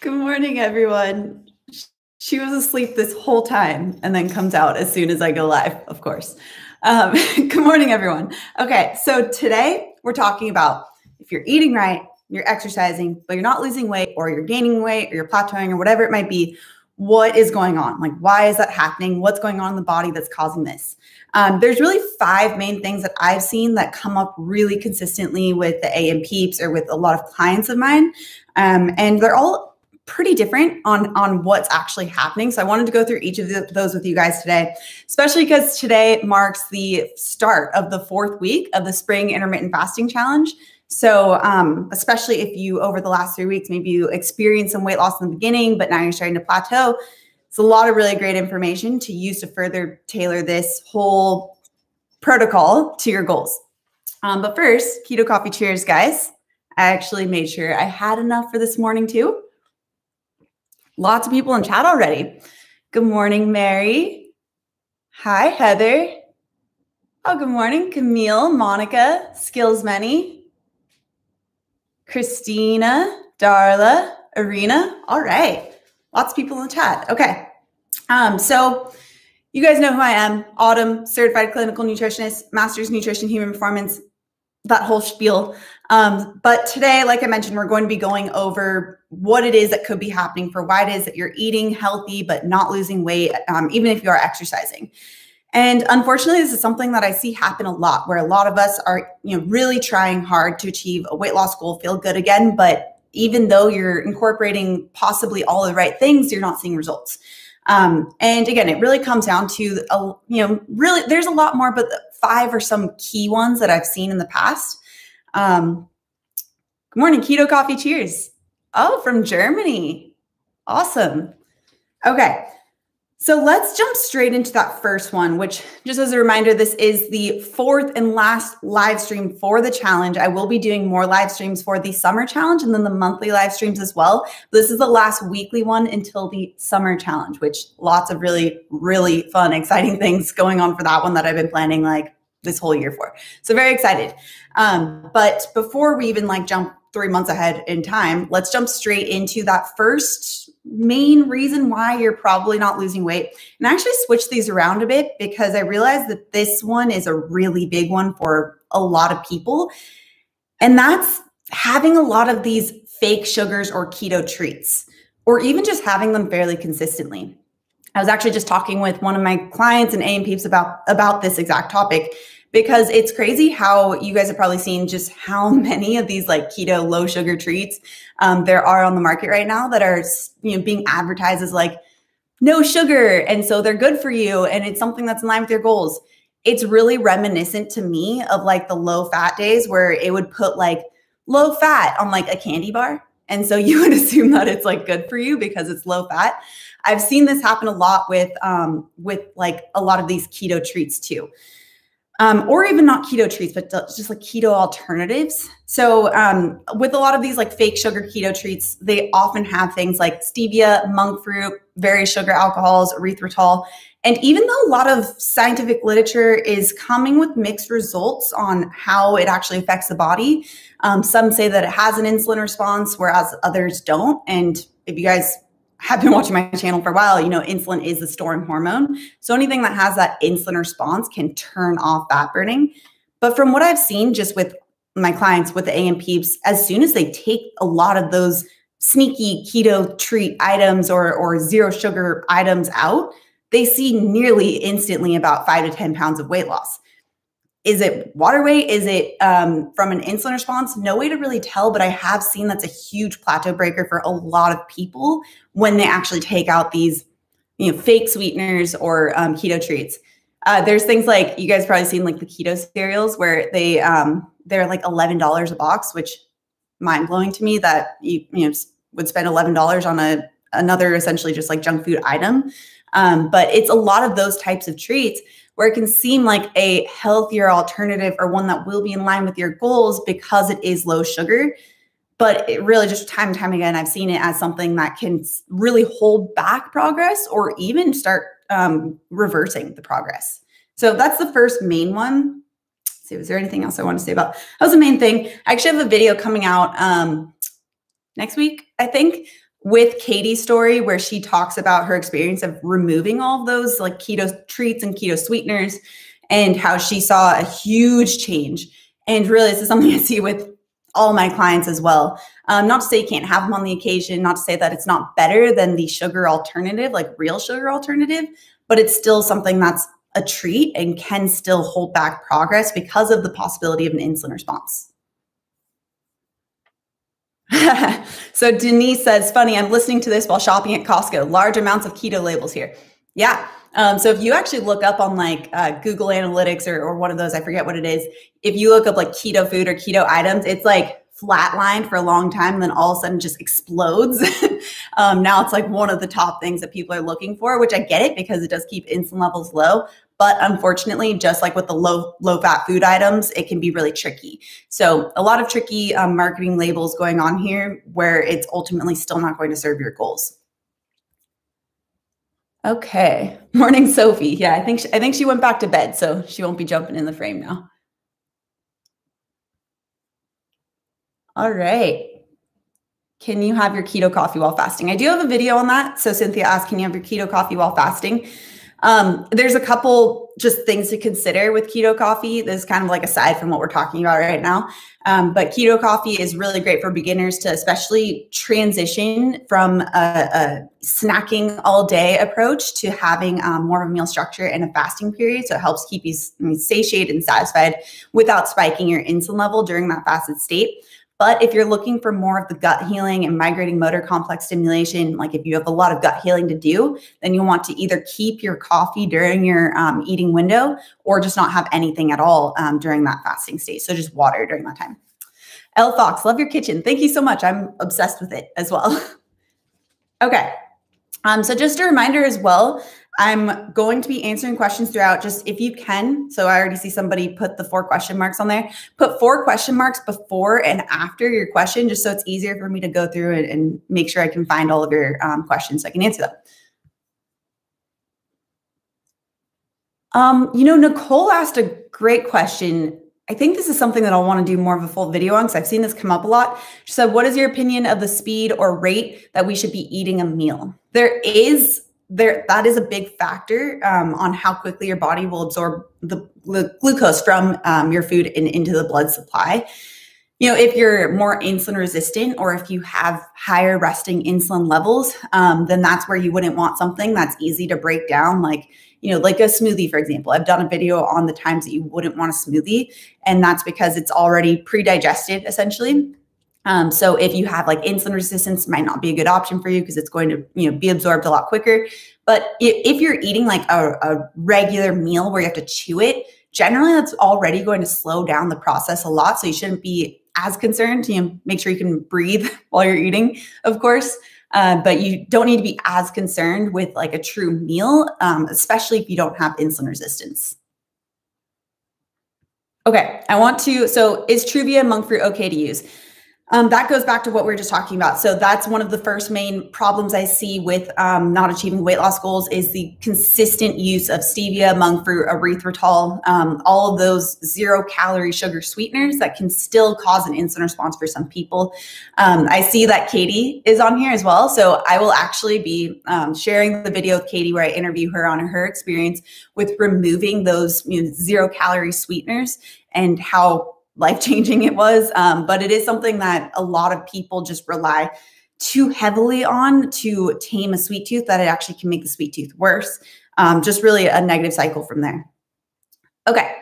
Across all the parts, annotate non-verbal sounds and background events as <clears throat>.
Good morning, everyone. She was asleep this whole time and then comes out as soon as I go live, of course. Um, <laughs> good morning, everyone. Okay, so today we're talking about if you're eating right, you're exercising, but you're not losing weight, or you're gaining weight, or you're plateauing, or whatever it might be, what is going on? Like, why is that happening? What's going on in the body that's causing this? Um, there's really five main things that I've seen that come up really consistently with the A and peeps or with a lot of clients of mine. Um, and they're all pretty different on on what's actually happening. So I wanted to go through each of the, those with you guys today, especially because today marks the start of the fourth week of the spring intermittent fasting challenge. So, um, especially if you over the last three weeks, maybe you experienced some weight loss in the beginning, but now you're starting to plateau. It's a lot of really great information to use to further tailor this whole protocol to your goals. Um, but first, keto coffee cheers, guys. I actually made sure I had enough for this morning too. Lots of people in chat already. Good morning, Mary. Hi, Heather. Oh, good morning, Camille, Monica, Skills Many. Christina, Darla, Arena. All right. Lots of people in the chat. Okay. Um, so you guys know who I am. Autumn, certified clinical nutritionist, master's nutrition, human performance, that whole spiel. Um, but today, like I mentioned, we're going to be going over what it is that could be happening for why it is that you're eating healthy but not losing weight, um, even if you are exercising. And unfortunately, this is something that I see happen a lot where a lot of us are, you know, really trying hard to achieve a weight loss goal, feel good again, but even though you're incorporating possibly all the right things, you're not seeing results. Um, and again, it really comes down to, a, you know, really, there's a lot more, but five are some key ones that I've seen in the past. Um, good morning, Keto Coffee. Cheers. Oh, from Germany. Awesome. Okay. So let's jump straight into that first one, which just as a reminder, this is the fourth and last live stream for the challenge. I will be doing more live streams for the summer challenge and then the monthly live streams as well. This is the last weekly one until the summer challenge, which lots of really, really fun, exciting <laughs> things going on for that one that I've been planning like this whole year for. So very excited. Um, but before we even like jump three months ahead in time, let's jump straight into that first main reason why you're probably not losing weight. And I actually switched these around a bit because I realized that this one is a really big one for a lot of people. And that's having a lot of these fake sugars or keto treats, or even just having them fairly consistently. I was actually just talking with one of my clients and A and peeps about about this exact topic because it's crazy how you guys have probably seen just how <laughs> many of these like keto low sugar treats um, there are on the market right now that are you know being advertised as like no sugar and so they're good for you and it's something that's in line with your goals. It's really reminiscent to me of like the low fat days where it would put like low fat on like a candy bar and so <laughs> you would assume that it's like good for you because it's low fat. I've seen this happen a lot with um with like a lot of these keto treats too um, or even not keto treats, but just like keto alternatives. So, um, with a lot of these like fake sugar keto treats, they often have things like stevia, monk fruit, various sugar alcohols, erythritol. And even though a lot of scientific literature is coming with mixed results on how it actually affects the body, um, some say that it has an insulin response, whereas others don't. And if you guys have been watching my channel for a while, you know, insulin is the storing hormone. So anything that has that insulin response can turn off fat burning. But from what I've seen just with my clients with the AMPs, as soon as they take a lot of those sneaky keto treat items or, or zero sugar items out, they see nearly instantly about five to 10 pounds of weight loss. Is it water weight? Is it um, from an insulin response? No way to really tell, but I have seen that's a huge plateau breaker for a lot of people when they actually take out these, you know, fake sweeteners or um, keto treats. Uh, there's things like you guys probably seen like the keto cereals where they um, they're like eleven dollars a box, which mind blowing to me that you you know would spend eleven dollars on a another essentially just like junk food item. Um, but it's a lot of those types of treats where it can seem like a healthier alternative or one that will be in line with your goals because it is low sugar. But it really just time and time again, I've seen it as something that can really hold back progress or even start um, reversing the progress. So that's the first main one. Let's see, was there anything else I want to say about? That was the main thing. I actually have a video coming out um, next week, I think, with Katie's story, where she talks about her experience of removing all of those like keto treats and keto sweeteners and how she saw a huge change. And really, this is something <laughs> I see with all my clients as well. Um, not to say you can't have them on the occasion, not to say that it's not better than the sugar alternative, like real sugar alternative, but it's still something that's a treat and can still hold back progress because of the possibility of an insulin response. <laughs> so Denise says, funny, I'm listening to this while shopping at Costco. Large amounts of keto labels here. Yeah. Um, so if you actually look up on like uh, Google Analytics or, or one of those, I forget what it is. If you look up like keto food or keto items, it's like flatlined for a long time and then all of a sudden just explodes. <laughs> um, now it's like one of the top things that people are looking for, which I get it because it does keep insulin levels low. But unfortunately, just like with the low low fat food items, it can be really tricky. So a lot of tricky um, marketing labels going on here, where it's ultimately still not going to serve your goals. Okay, <laughs> morning, Sophie. Yeah, I think she, I think she went back to bed, so she won't be jumping in the frame now. All right. Can you have your keto coffee while fasting? I do have a video on that. So Cynthia asked, can you have your keto coffee while fasting? Um, there's a couple just things to consider with keto coffee. This is kind of like aside from what we're talking about right now. Um, but keto coffee is really great for beginners to especially transition from a, a snacking all day approach to having um, more of a meal structure in a fasting period. So it helps keep you satiated and satisfied without spiking your insulin level during that fasted state. But if you're looking for more of the gut healing and migrating motor complex stimulation, like if you have a lot of gut healing to do, then you want to either keep your coffee during your um, eating window or just not have anything at all um, during that fasting state. So just water during that time. L Fox, love your kitchen. Thank you so much. I'm obsessed with it as well. <laughs> okay. Um, so just a reminder as well, I'm going to be answering questions throughout. Just if you can, so I already see somebody put the four question marks on there. Put four question marks before and after your question, just so it's easier for me to go through it and make sure I can find all of your um, questions so I can answer them. Um, you know, Nicole asked a great question. I think this is something that I'll want to do more of a full video on because I've seen this come up a lot. She said, What is your opinion of the speed or rate that we should be eating a meal? There is there that is a big factor um, on how quickly your body will absorb the, the glucose from um, your food and into the blood supply. You know if you're more insulin resistant or if you have higher resting insulin levels um, then that's where you wouldn't want something that's easy to break down. Like you know like a smoothie for example. I've done a video on the times that you wouldn't want a smoothie and that's because it's already pre-digested essentially um, so if you have like insulin resistance, might not be a good option for you because it's going to you know be absorbed a lot quicker. But if, you're eating like a, a regular meal where you have to chew it, generally that's already going to slow down the process a lot. So you shouldn't be as concerned. You know, make sure you can breathe <laughs> while you're eating, of course. Uh, but you don't need to be as concerned with like a true meal, um, especially if you don't have insulin resistance. Okay, I want to. So, is Truvia monk fruit okay to use? Um, that goes back to what we are just talking about. So that's one of the first main problems I see with um, not achieving weight loss goals is the consistent use of stevia, monk fruit, erythritol, um, all of those zero calorie sugar sweeteners that can still cause an insulin response for some people. Um, I see that Katie is on here as well. So I will actually be um, sharing the video with Katie where I interview her on her experience with removing those you know, zero calorie sweeteners and how life changing it was. Um, but it is something that a lot of people just rely too heavily on to tame a sweet tooth that it actually can make the sweet tooth worse. Um, just really a negative cycle from there. Okay.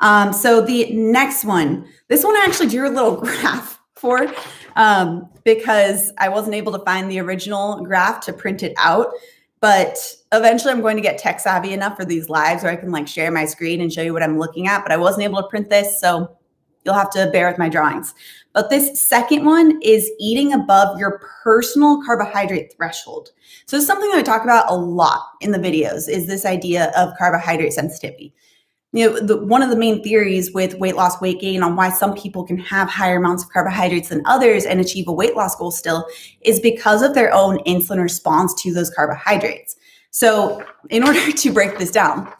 Um, so the next one, this one I actually drew a little <laughs> graph for um, because I wasn't able to find the original graph to print it out. But eventually I'm going to get tech savvy enough for these lives where I can like share my screen and show you what I'm looking at. But I wasn't able to print this. So You'll have to bear with my drawings. But this second one is eating above your personal carbohydrate threshold. So it's something that I talk about a lot in the videos is this idea of carbohydrate sensitivity. You know, the, one of the main theories with weight loss, weight gain on why some people can have higher amounts of carbohydrates than others and achieve a weight loss goal still is because of their own insulin response to those carbohydrates. So in order <laughs> to break this down,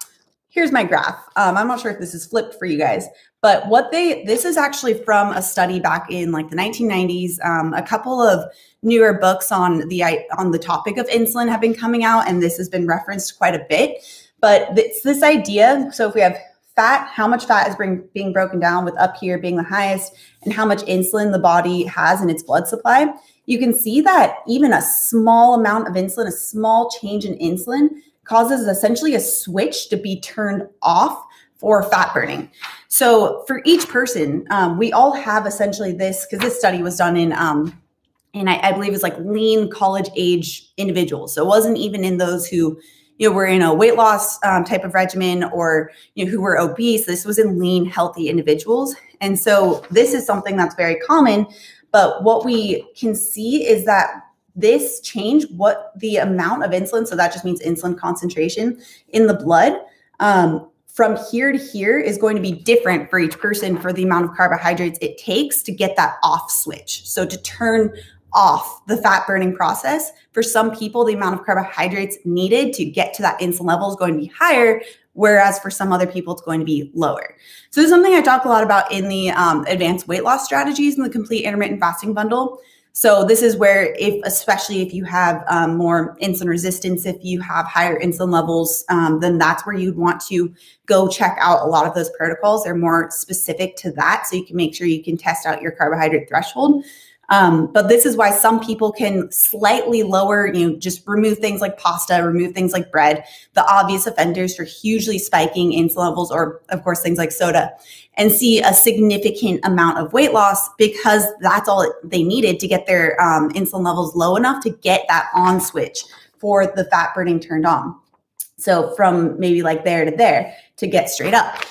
here's my graph. Um, I'm not sure if this is flipped for you guys, But what they, this is actually from a study back in like the 1990s. Um, a couple of newer books on the on the topic of insulin have been coming out, and this has been referenced quite a bit. But it's this idea. So if we have fat, how much fat is being, being broken down with up here being the highest, and how much insulin the body has in its blood supply, you can see that even a small amount of insulin, a small change in insulin, causes essentially a switch to be turned off for fat burning. So for each person, um, we all have essentially this because this study was done in, um, and I, I believe it's like lean college age individuals. So it wasn't even in those who you know were in a weight loss um, type of regimen or you know who were obese. This was in lean, healthy individuals, and so this is something that's very common. But what we can see is that this change, what the amount of insulin, so that just means insulin concentration in the blood, um, from here to here is going to be different for each person for the amount of carbohydrates it takes to get that off switch. So to turn off the fat burning process, for some people, the amount of carbohydrates needed to get to that insulin level is going to be higher, whereas for some other people, it's going to be lower. So this is something I talk a lot about in the um, advanced weight loss strategies and the complete intermittent fasting bundle. So this is where, if especially if you have um, more insulin resistance, if you have higher insulin levels, um, then that's where you'd want to go check out a lot of those protocols. They're more specific to that, so you can make sure you can test out your carbohydrate threshold. Um, but this is why some people can slightly lower, you know, just remove things like pasta, remove things like bread, the obvious offenders for hugely spiking insulin levels, or of course, things like soda, and see a significant amount of weight loss because that's all they needed to get their um, insulin levels low enough to get that on switch for the fat burning turned on. So from maybe like there to there to get straight up.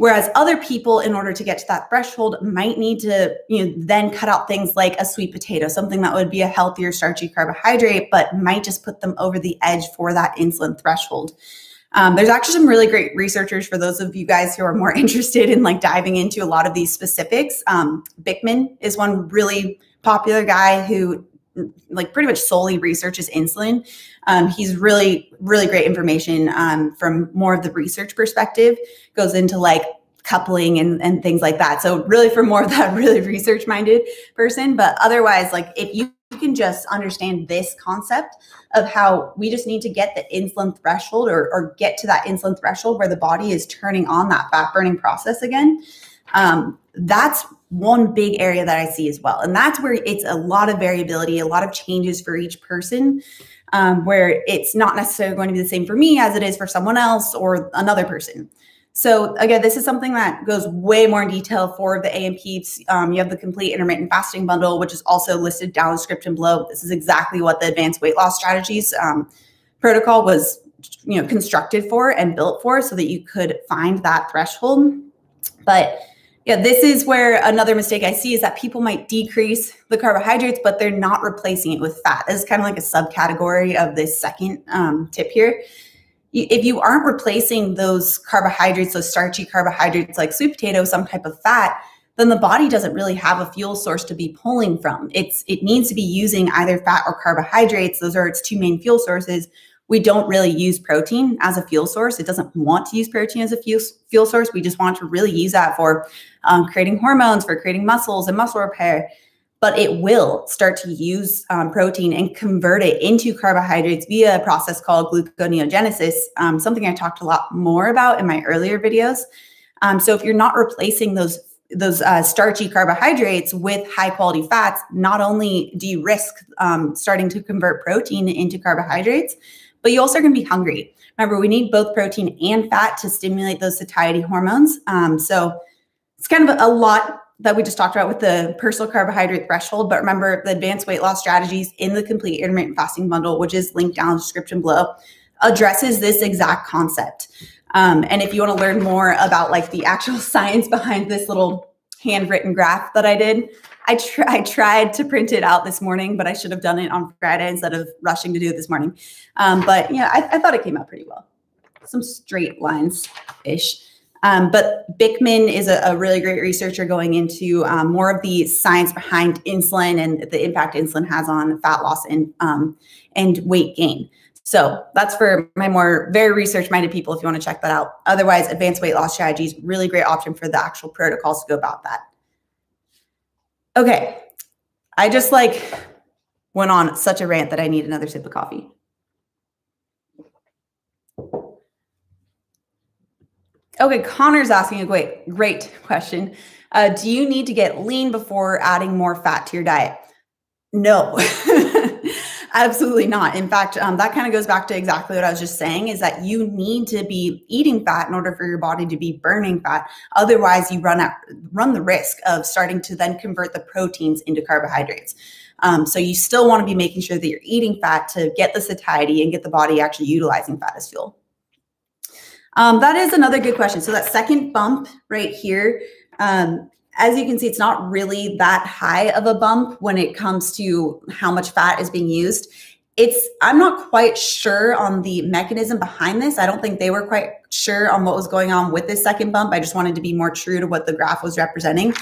Whereas other people, in order to get to that threshold, might need to, you know, then cut out things like a sweet potato, something that would be a healthier starchy carbohydrate, but might just put them over the edge for that insulin threshold. Um, there's actually some really great researchers for those of you guys who are more <laughs> interested in like diving into a lot of these specifics. Um, Bikman is one really popular guy who like pretty much solely researches insulin. Um, he's really, really great information um, from more of the research perspective, goes into like coupling and, and things like that. So really for more of that <laughs> really research minded person, but otherwise, like if you can just understand this concept of how we just need to get the insulin threshold or, or get to that insulin threshold where the body is turning on that fat burning process again. Um, that's one big area that I see as well. And that's where it's a lot of variability, a lot of changes for each person, um, where it's not necessarily going to be the same for me as it is for someone else or another person. So again, this is something that goes way more in detail for the AMPs. Um, you have the complete intermittent fasting bundle, which is also listed down in the description below. This is exactly what the advanced weight loss strategies um, protocol was, you know, constructed for and built for, so that you could find that threshold. But yeah, this is where another mistake I see is that people might decrease the carbohydrates, but they're not replacing it with fat. Is kind of like a subcategory of this second um, tip here. If you aren't replacing those carbohydrates, those starchy carbohydrates like sweet potato, some type of fat, then the body doesn't really have a fuel source to be pulling from. It's it needs to be using either fat or carbohydrates. Those are its two main fuel sources we don't really use protein as a fuel source. It doesn't want to use protein as a fuel, fuel source. We just want to really use that for um, creating hormones, for creating muscles and muscle repair. But it will start to use um, protein and convert it into carbohydrates via a process called gluconeogenesis, um, something I talked a lot more about in my earlier videos. Um, so if you're not replacing those those uh, starchy carbohydrates with high quality fats, not only do you risk um, starting to convert protein into carbohydrates, but you also are going to be hungry. Remember, we need both protein and fat to stimulate those satiety hormones. Um, so it's kind of a lot that we just talked about with the personal carbohydrate threshold. But remember, the advanced weight loss strategies in the complete intermittent fasting bundle, which is linked down in the description below, addresses this exact concept. Um, and if you want to learn more about like the actual <laughs> science behind this little handwritten graph that I did, I, tr- I tried to print it out this morning, but I should have done it on Friday instead of rushing to do it this morning. Um, but yeah, I, I, thought it came out pretty well. Some straight lines ish. Um, but Bikman is a, a, really great researcher going into um, more of the science behind insulin and the impact insulin has on fat loss and um, and weight gain. So that's for my more very research minded people if you want to check that out. Otherwise, advanced weight loss strategies, really great option for the actual protocols to go about that. Okay. I just like went on such a rant that I need another sip of coffee. Okay, Connor's asking a great, great question. Uh, do you need to get lean before adding more fat to your diet? No, <laughs> absolutely not. In fact, um, that kind of goes back to exactly what I was just saying is that you need to be eating fat in order for your body to be burning fat. Otherwise, you run out, run the risk of starting to then convert the proteins into carbohydrates. Um, so you still want to be making sure that you're eating fat to get the satiety and get the body actually utilizing fat as fuel. Um, that is another good question. So that second bump right here, um, as you can see, it's not really that high of a bump when it comes to how much fat is being used. It's I'm not quite sure on the mechanism behind this. I don't think they were quite sure on what was going on with this second bump. I just wanted to be more true to what the graph was representing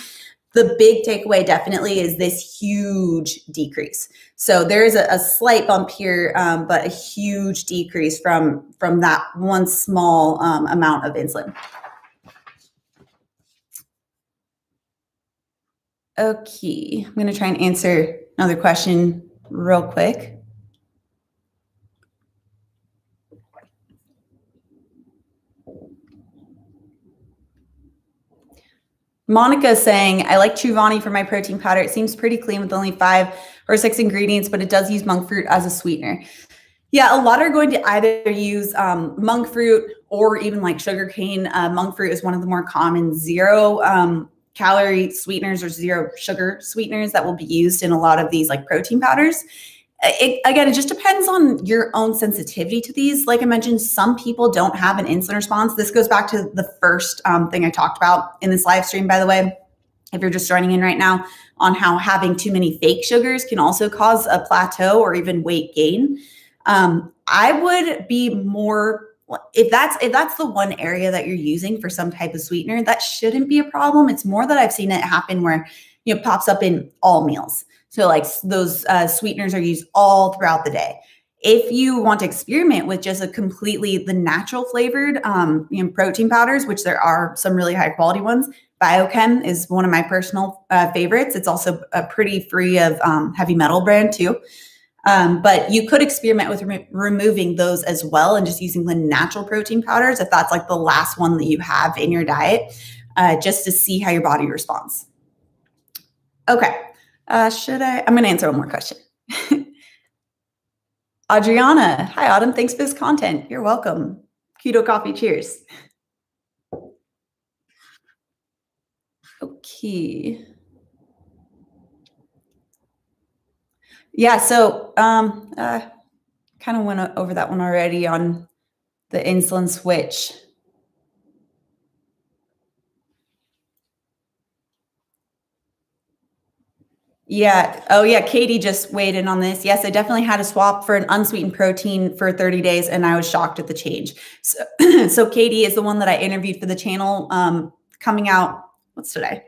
the big takeaway definitely is this huge decrease. So there is a, a slight bump here, um, but a huge decrease from from that one small um, amount of insulin. Okay, I'm going to try and answer another question real quick. Monica is saying, I like Truvani for my protein powder. It seems pretty clean with only five or six ingredients, but it does use monk fruit as a sweetener. Yeah, a lot are going to either use um, monk fruit or even like sugar cane. Uh, monk fruit is one of the more common zero um, calorie sweeteners or zero sugar sweeteners that will be used in a lot of these like protein powders it, again, it just depends on your own sensitivity to these. Like I mentioned, some people don't have an insulin response. This goes back to the first um, thing I talked about in this live stream, by the way. If you're just joining in right now, on how having too many fake sugars can also cause a plateau or even weight gain. Um, I would be more if that's if that's the one area that you're using for some type of sweetener, that shouldn't be a problem. It's more that I've seen it happen where you know pops up in all meals. So like those uh, sweeteners are used all throughout the day. If you want to experiment with just a completely the natural flavored um, you know, protein powders, which there are some really high quality ones, Biochem is one of my personal uh, favorites. It's also a pretty free of um, heavy metal brand too. Um, but you could experiment with re removing those as well and just using the natural protein powders if that's like the last one that you have in your diet, uh, just to see how your body responds. Okay. Uh, should I? I'm going to answer one more question. <laughs> Adriana, hi, Autumn. Thanks for this content. You're welcome. Keto coffee, cheers. Okay. Yeah, so um, uh, kind of went over that one already on the insulin switch. Yeah. Oh, yeah. Katie just weighed in on this. Yes, I definitely had a swap for an unsweetened protein for 30 days, and I was shocked at the change. So, <clears throat> so Katie is the one that I interviewed for the channel. Um, coming out. What's today?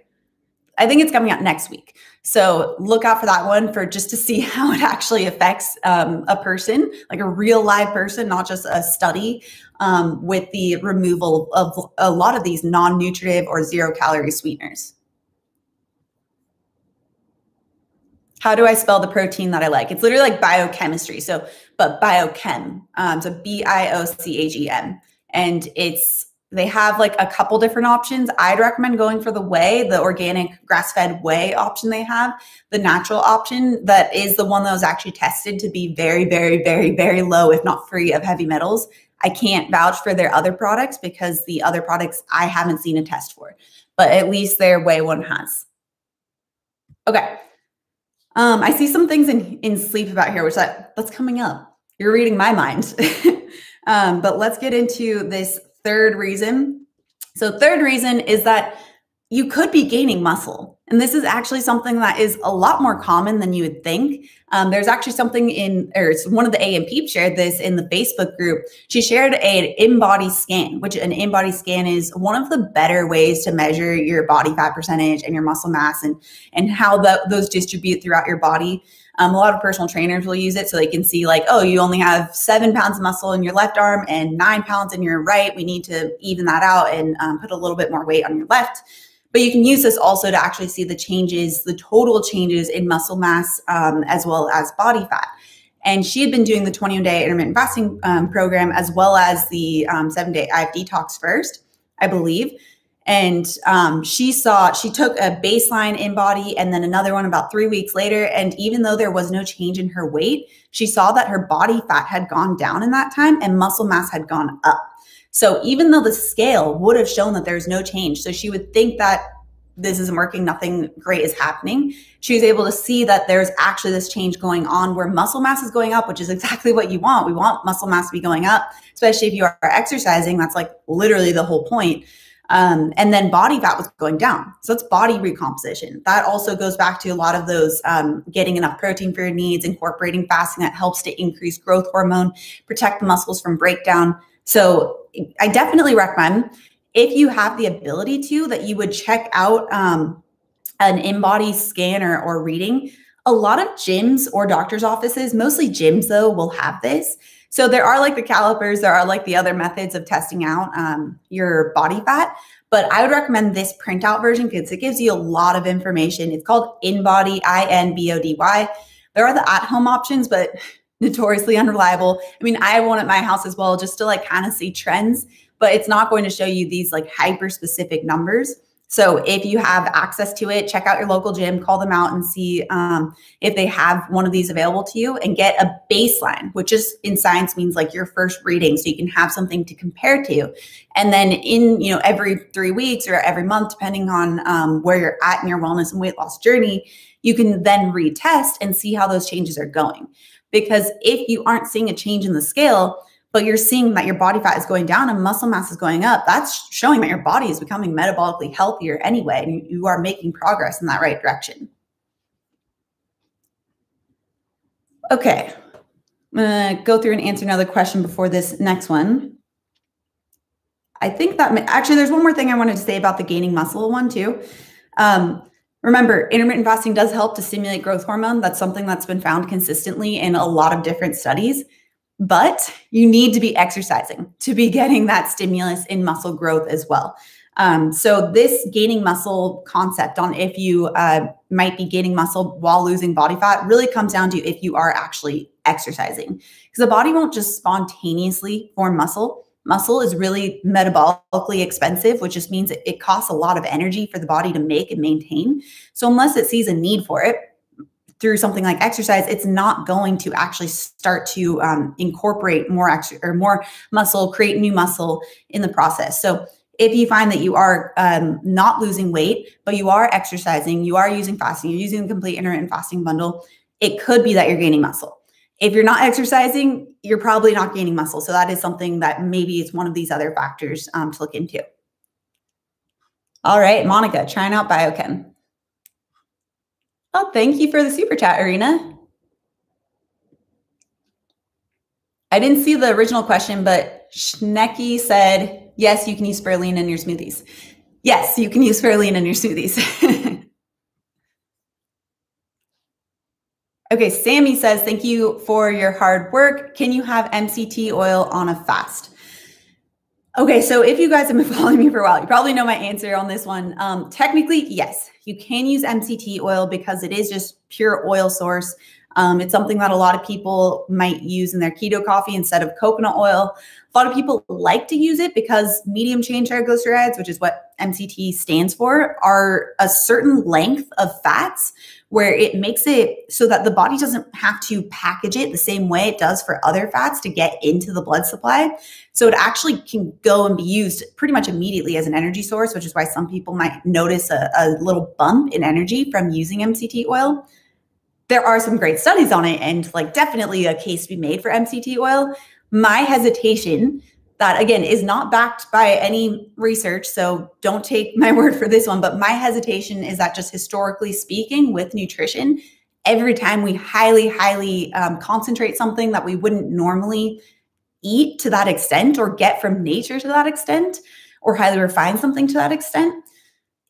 I think it's coming out next week. So look out for that one for just to see <laughs> how it actually affects um, a person, like a real live person, not just a study, um, with the removal of a lot of these non-nutritive or zero calorie sweeteners. how do I spell the protein that I like? It's literally like biochemistry. So, but biochem. Um, so B I O C H E M. And it's, they have like a couple different options. I'd recommend going for the whey, the organic grass fed whey option they have, the natural option that is the one that was actually tested to be very, very, very, very low, if not free of heavy metals. I can't vouch for their other products because the other products I haven't seen a test for, but at least their whey one has. Okay. Um, I see some things in in sleep about here, which that that's coming up. You're reading my mind. <laughs> um, but let's get into this third reason. So, third reason is that you could be gaining muscle. And this is actually something that is a lot more common than you would think. Um, there's actually something in, or one of the A and AMP shared this in the Facebook group. She shared an InBody scan, which an InBody scan is one of the better ways to measure your body fat percentage and your muscle mass and and how the, those distribute throughout your body. Um, a lot of personal trainers will use it so they can see like, oh, you only have seven pounds of muscle in your left arm and nine pounds in your right. We need to even that out and um, put a little bit more weight on your left. But you can use this also to actually see the changes, the total changes in muscle mass um, as well as body fat. And she had been doing the 21 day intermittent fasting um, program as well as the um, seven day IF detox first, I believe. And um, she saw, she took a baseline in body and then another one about three weeks later. And even though there was no change in her weight, she saw that her body fat had gone down in that time and muscle mass had gone up. So even though the scale would have shown that there's no change, so she would think that this isn't working, nothing great is happening. She was able to see that there's actually this change going on where muscle mass is going up, which is exactly what you want. We want muscle mass to be going up, especially if you are exercising. That's like literally the whole point. Um, and then body fat was going down. So it's body recomposition. That also goes back to a lot of those um, getting enough protein for your needs, incorporating fasting that helps to increase growth hormone, protect the muscles from breakdown. So I definitely recommend if you have the ability to that you would check out um, an InBody scanner or reading. A lot of gyms or doctor's offices, mostly gyms though, will have this. So there are like the calipers, there are like the other methods of testing out um, your body fat. But I would recommend this printout version because it gives you a lot of information. It's called InBody, I N B O D Y. There are the at home options, but <laughs> notoriously unreliable. I mean, I have one at my house as well just to like kind of see trends, but it's not going to show you these like hyper specific numbers. So if you have access to it, check out your local gym, call them out and see um, if they have one of these available to you and get a baseline, which is in science means like your first reading. So you can have something to compare to. And then in, you know, every three weeks or every month, depending on um, where you're at in your wellness and weight loss journey, you can then retest and see how those changes are going. Because if you aren't seeing a change in the scale, but you're seeing that your body fat is going down and muscle mass is going up, that's showing that your body is becoming metabolically healthier anyway, and you are making progress in that right direction. Okay, I'm gonna go through and answer another question before this next one. I think that actually, there's one more thing I wanted to say about the gaining muscle one too. Um, Remember, intermittent fasting does help to stimulate growth hormone. That's something that's been found consistently in a lot of different studies. But you need to be exercising to be <laughs> getting that stimulus in muscle growth as well. Um, so, this gaining muscle concept on if you uh, might be gaining muscle while losing body fat really comes down to if you are actually exercising. Because the body won't just spontaneously form muscle Muscle is really metabolically expensive, which just means it, costs a lot of energy for the body to make and maintain. So, unless it sees a need for it, through something like exercise, it's not going to actually start to um, incorporate more ex- or more muscle, create new muscle in the process. So if you find that you are um, not losing weight, but you are exercising, you are using fasting, you're using the complete intermittent fasting bundle, it could be that you're gaining muscle. If you're not exercising, you're probably not gaining muscle. So that is something that maybe is one of these other factors um, to look into. All right, Monica, trying out Biochem. Oh, thank you for the super chat, Arena. I didn't see the original question, but Schnecky said, yes, you can use spirulina in your smoothies. Yes, you can use spirulina in your smoothies. <laughs> Okay, Sammy says, thank you for your hard work. Can you have MCT oil on a fast? Okay, so if you guys have been <laughs> following me for a while, you probably know my answer on this one. Um, technically, yes, you can use MCT oil because it is just pure oil source. Um, it's something that a lot of people might use in their keto coffee instead of coconut oil. A lot of people like to use it because medium chain triglycerides, which is what MCT stands for, are a certain length of fats where it makes it so that the body doesn't have to package it the same way it does for other fats to get into the blood supply. So it actually can go and be used pretty much immediately as an energy source, which is why some people might notice a, a little bump in energy from using MCT oil. There are some great studies on it and like definitely a case to be made for MCT oil. My hesitation that again is not backed by any research. So don't take my <laughs> word for this one. But my hesitation is that just historically speaking, with nutrition, every time we highly, highly um, concentrate something that we wouldn't normally eat to that extent or get from nature to that extent or highly refine something to that extent,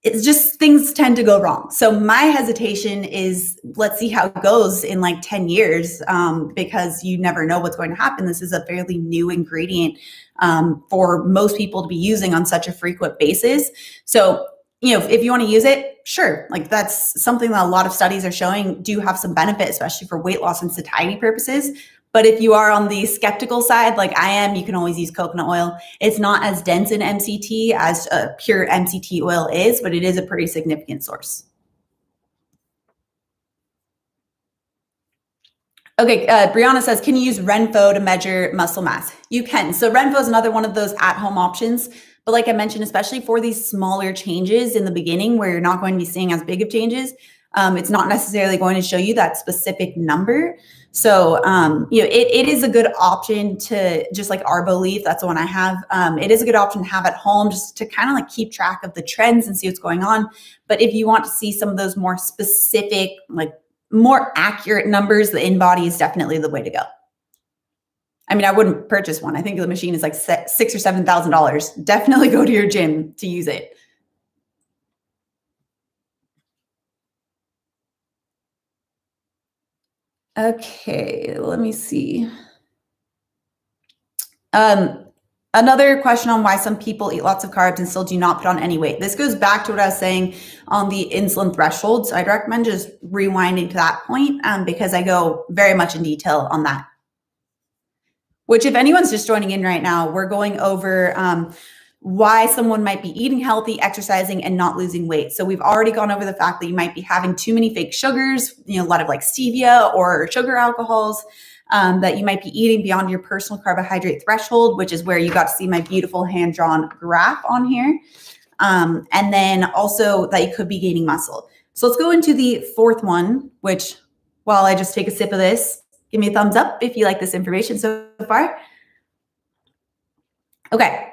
it's just things tend to go wrong. So my hesitation is let's see how it goes in like 10 years um, because you never know what's going to happen. This is a fairly new ingredient um, for most people to be using on such a frequent basis. So, you know, if you want to use it, sure. Like that's something that a lot of studies are showing do have some benefit, especially for weight loss and satiety purposes. But if you are on the skeptical side, like I am, you can always use coconut oil. It's not as dense in MCT as a pure MCT oil is, but it is a pretty significant source. Okay, uh, Brianna says, can you use Renpho to measure muscle mass? You can. So Renpho is another one of those at-home options. But like I mentioned, especially for these smaller changes in the beginning where you're not going to be seeing as big of changes, um, it's not necessarily going to show you that specific number. So, um, you know, it, it is a good option to just like our belief. That's the one I have. Um, it is a good option to have at home just to kind of like keep track of the trends and see what's going on. But if you want to see some of those more specific, like more accurate numbers, the InBody is definitely the way to go. I mean, I wouldn't purchase one. I think the machine is like six or seven thousand dollars. Definitely go to your gym to use it. Okay, let me see. Um, another question on why some people eat lots of carbs and still do not put on any weight. This goes back to what I was saying on the insulin threshold. So I'd recommend just rewinding to that point um, because I go very much in detail on that. Which, if anyone's just joining in right now, we're going over um, why someone might be eating healthy, exercising, and not losing weight. So we've already gone over the fact that you might be having too many fake sugars, you know, a lot of like stevia or sugar alcohols. Um, that you might be eating beyond your personal carbohydrate threshold, which is where you got to see my beautiful hand drawn graph on here. Um, and then also that you could be gaining muscle. So let's go into the fourth one, which while I just take a sip of this, give me a thumbs up if you like this information so far. Okay,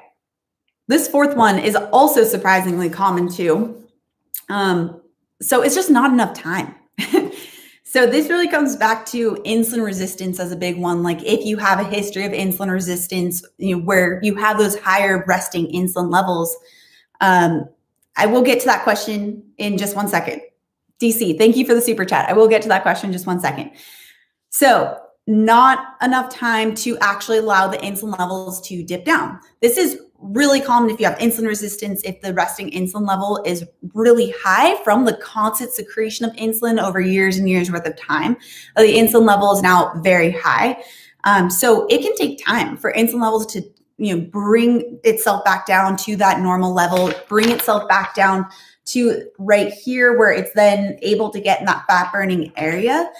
this fourth one is also surprisingly common too. Um, so it's just not enough time. <laughs> so this really comes back to insulin resistance as a big one. Like if you have a history of insulin resistance, you know, where you have those higher resting insulin levels. Um, I will get to that question in just one second. DC, thank you for the super chat. I will get to that question in just one second. So not enough time to actually allow the insulin levels to dip down. This is really common if you have insulin resistance, if the resting insulin level is really high from the constant secretion of insulin over years and years worth of time. Uh, the insulin level is now very high. Um, so it can take time for insulin levels to you know bring itself back down to that normal level, bring itself back down to right here where it's then able to get in that fat burning area.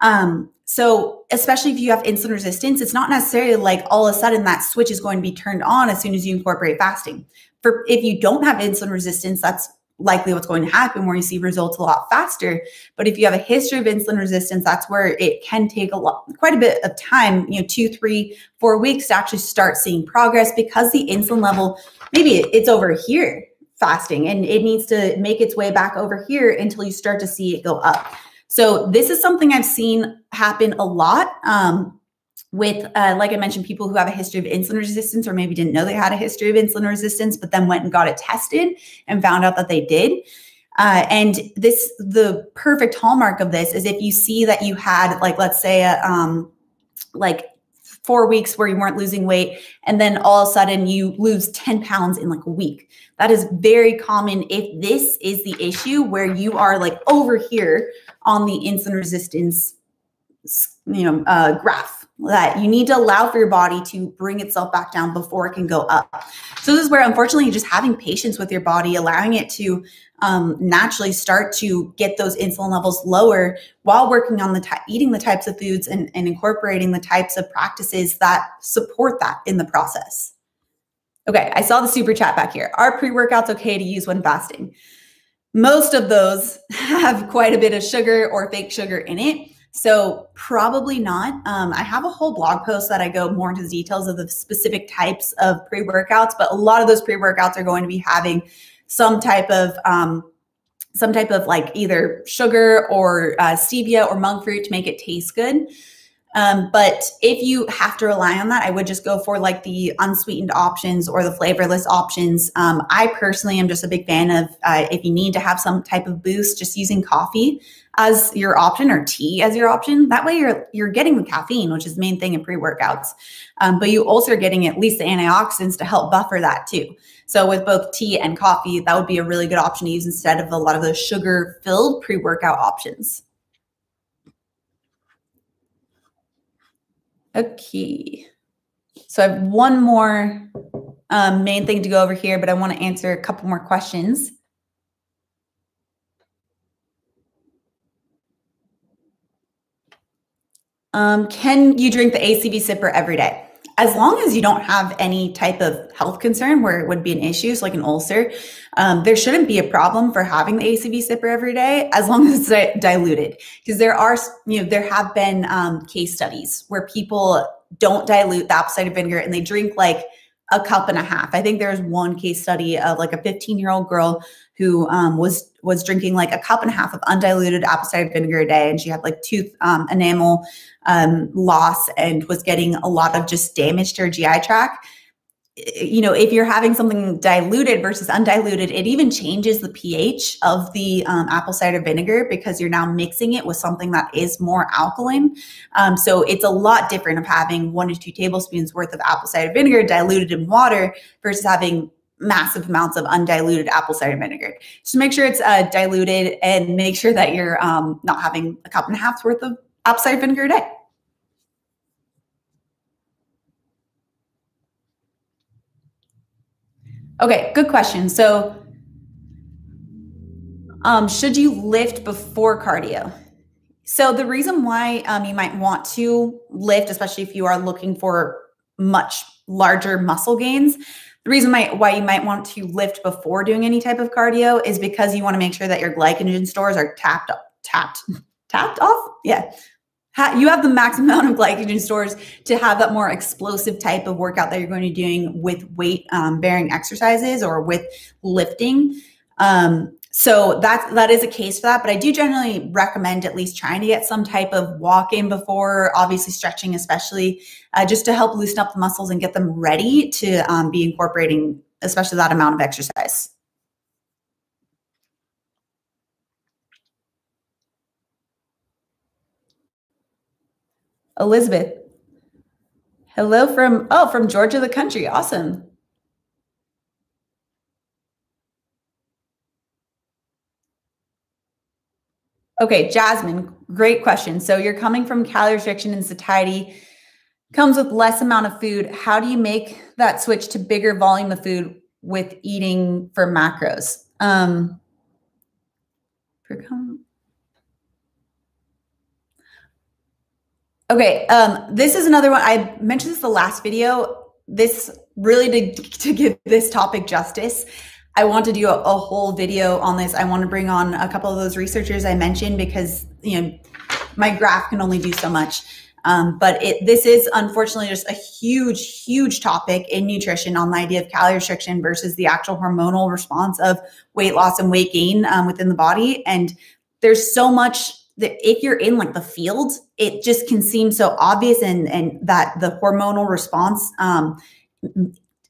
Um, so, especially if you have insulin resistance, it's not necessarily like all of a sudden that switch is going to be turned on as soon as you incorporate fasting. For if you don't have insulin resistance, that's likely what's going to happen where you see results a lot faster. But if you have a history of insulin resistance, that's where it can take a lot, quite a bit of time, you know, two, three, four weeks to actually start seeing progress because the insulin level, maybe it's over here fasting and it needs to make its way back over here until you start to see it go up. So this is something I've seen happen a lot um, with, uh, like I mentioned, people who have a history of insulin resistance or maybe didn't know they had a history of insulin resistance, but then went and got it tested and found out that they did. Uh, and this, the perfect hallmark of this is if you see that you had, like, let's say, a, um, like four weeks where you weren't losing weight, and then all of a sudden you lose 10 pounds in like a week. That is very common if this is the issue where you are like over here on the insulin resistance you know uh, graph that you need to allow for your body to bring itself back down before it can go up. So this is where unfortunately just having patience with your body allowing it to um, naturally start to get those insulin levels lower while working on the eating the types of foods and, and incorporating the types of practices that support that in the process. Okay i saw the super chat back here. Are pre-workouts okay to use when fasting? Most of those <laughs> have quite a bit of sugar or fake sugar in it. So probably not. Um, I have a whole blog post that I go more into the details of the specific types of pre-workouts, but a lot of those pre-workouts are going to be having some type of um, some type of like either sugar or uh, stevia or monk fruit to make it taste good. Um, but if you have to rely on that, I would just go for like the unsweetened options or the flavorless options. Um, I personally am just a big fan of uh, if you need to have some type of boost, just using coffee as your option or tea as your option. That way, you're you're getting the caffeine, which is the main thing in pre workouts. Um, but you also are getting at least the antioxidants to help buffer that too. So with both tea and coffee, that would be a really good option to use instead of a lot of those sugar filled pre workout options. Okay. So I have one more um, main thing to go over here, but I want to answer a couple more questions. Um, can you drink the ACV sipper every day? As long as you don't have any type of health concern where it would be an issue, so like an ulcer, um, there shouldn't be a problem for having the ACV sipper every day as long <laughs> as it's diluted. Because there are, you know, there have been um, case studies where people don't dilute the apple cider vinegar and they drink like a cup and a half. I think there's one case study of like a 15 year old girl who um, was was drinking like a cup and a half of undiluted apple cider vinegar a day, and she had like tooth um, enamel um, loss and was getting a lot of just damage to her GI tract you know, if you're having something diluted versus undiluted, it even changes the pH of the um, apple cider vinegar because you're now mixing it with something that is more alkaline. Um, so it's a lot different of having one to two tablespoons worth of apple cider vinegar diluted in water versus having massive amounts of undiluted apple cider vinegar. So make sure it's uh, diluted and make sure that you're um, not having a cup and a half's worth of apple cider vinegar a day. Okay, good question. So, um, should you lift before cardio? So, the reason why um, you might want to lift, especially if you are looking for much larger muscle gains, the reason why, why you might want to lift before doing any type of cardio is because you want to make sure that your glycogen stores are tapped up, tapped, <laughs> tapped off. Yeah, you have the max <laughs> amount of glycogen stores to have that more explosive type of workout that you're going to be doing with weight um, bearing exercises or with lifting. Um, so that that is a case for that, but I do generally recommend at least trying to get some type of walk in before, obviously stretching, especially uh, just to help loosen up the muscles and get them ready to um, be incorporating, especially that amount of exercise. Elizabeth. Hello from, oh, from Georgia, the country. Awesome. Okay, Jasmine, great question. So you're coming from calorie restriction and satiety, comes with less amount of food. How do you make that switch to bigger volume of food with eating for macros? Um, Okay, um, this is another one. I mentioned this the last video. This really to, to give this topic justice. I want to do a, a, whole video on this. I want to bring on a couple of those researchers I mentioned because you know my graph can only do so much. Um, but it this is unfortunately just a huge, huge topic in nutrition on the idea of calorie restriction versus the actual hormonal response of weight loss and weight gain um, within the body. And there's so much that if you're in like the field, it just can seem so obvious and and that the hormonal response um,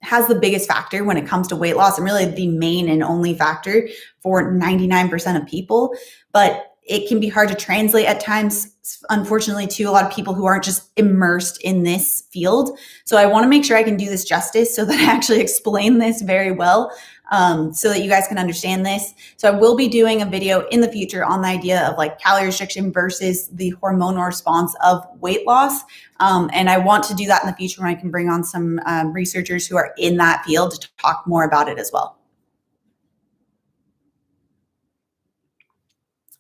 has the biggest factor when it comes to weight loss and really the main and only factor for 99% of people. But it can be hard to translate at times, unfortunately, to a lot of people who aren't just immersed in this field. So I want to make sure I can do this justice so that I actually <laughs> explain this very well um, so that you guys can understand this. So I will be doing a video in the future on the idea of like calorie restriction versus the hormonal response of weight loss. Um, and I want to do that in the future when I can bring on some um, researchers who are in that field to talk more about it as well.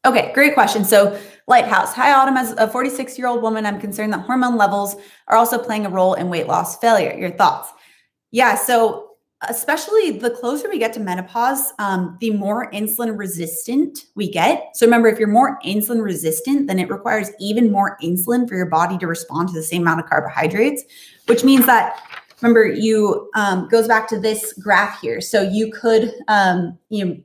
Okay, great question. So, Lighthouse. Hi, Autumn. As a 46 year old woman, I'm concerned that hormone levels are also playing a role in weight loss failure. Your thoughts? Yeah. So, especially the closer we get to menopause, um, the more insulin resistant we get. So remember, if you're more insulin resistant, then it requires even more insulin for your body to respond to the same amount of carbohydrates, which means that remember you um, goes back to this graph here. So you could um, you know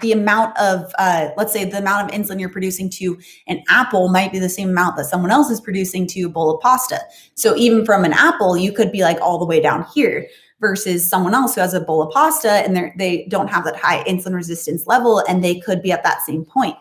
the amount of uh, let's say the amount of insulin you're producing to an apple might be the same amount that someone else is producing to a bowl of pasta so even from an apple you could be like all the way down here versus someone else who has a bowl of pasta and they they don't have that high insulin resistance level and they could be at that same point.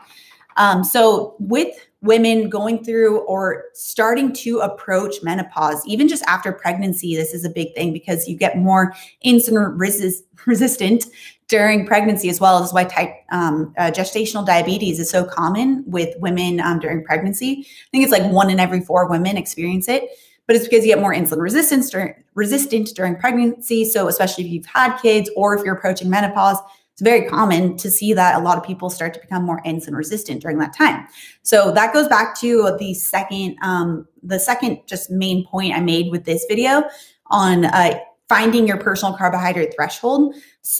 Um, so with women going through or starting to approach menopause, even just after pregnancy, this is a big thing because you get more insulin resist, resistant during pregnancy as well. This is why type um, uh, gestational diabetes is so common with women um, during pregnancy. I think it's like one in every four women experience it but it's because you get more insulin resistance during, resistant during pregnancy. So especially if you've had kids or if you're approaching menopause, it's very common to see that a lot of people start to become more insulin resistant during that time. So that goes back to the second, um, the second just main point I made with this video on uh, finding your personal carbohydrate threshold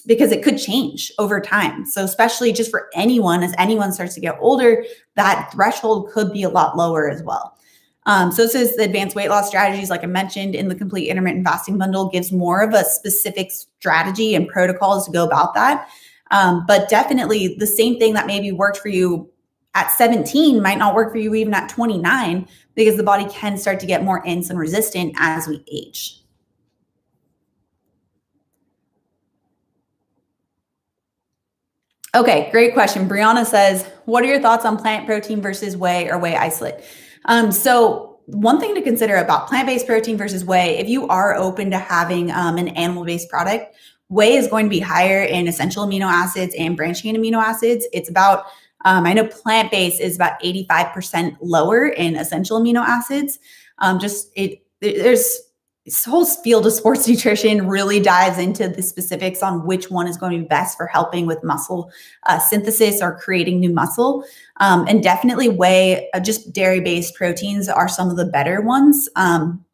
because it could change over time. So especially just for anyone, as anyone starts to get older, that threshold could be a lot lower as well. Um, so this is the advanced weight loss strategies, like I mentioned in the complete intermittent fasting bundle, gives more of a specific strategy and protocols to go about that. Um, but definitely the same thing that maybe worked for you at 17 might not work for you even at 29 because the body can start to get more insulin resistant as we age. Okay, great question. Brianna says, What are your thoughts on plant protein versus whey or whey isolate? Um, so one thing to consider about plant-based protein versus whey, if you are open to having um, an animal-based product, whey is going to be higher in essential amino acids and branched chain amino acids. It's about, um, I know plant-based is about 85% lower in essential amino acids. Um, just it, there's this whole field of sports <laughs> nutrition really dives into the specifics on which one is going to be best for helping with muscle uh, synthesis or creating new muscle. Um, and definitely whey, uh, just dairy based proteins are some of the better ones. Um,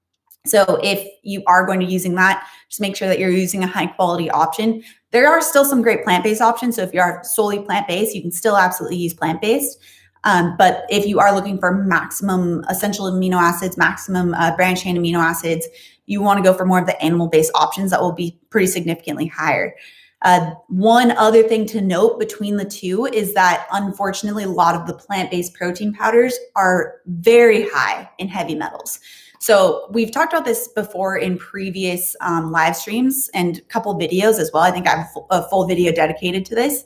so if you are going to be using that, just make sure that you're using a high quality option. There are still some great plant based options. So if you are solely plant based, you can still absolutely use plant based. Um, but if you are looking for maximum essential amino acids, maximum uh, branched chain amino acids, you want to go for more of the animal based options that will be pretty significantly higher. Uh, one other thing to note between the two is that unfortunately, a lot of the plant based protein powders are very high in heavy metals. So we've talked about this before in previous um, live streams and a couple videos as well. I think I have a full video dedicated to this.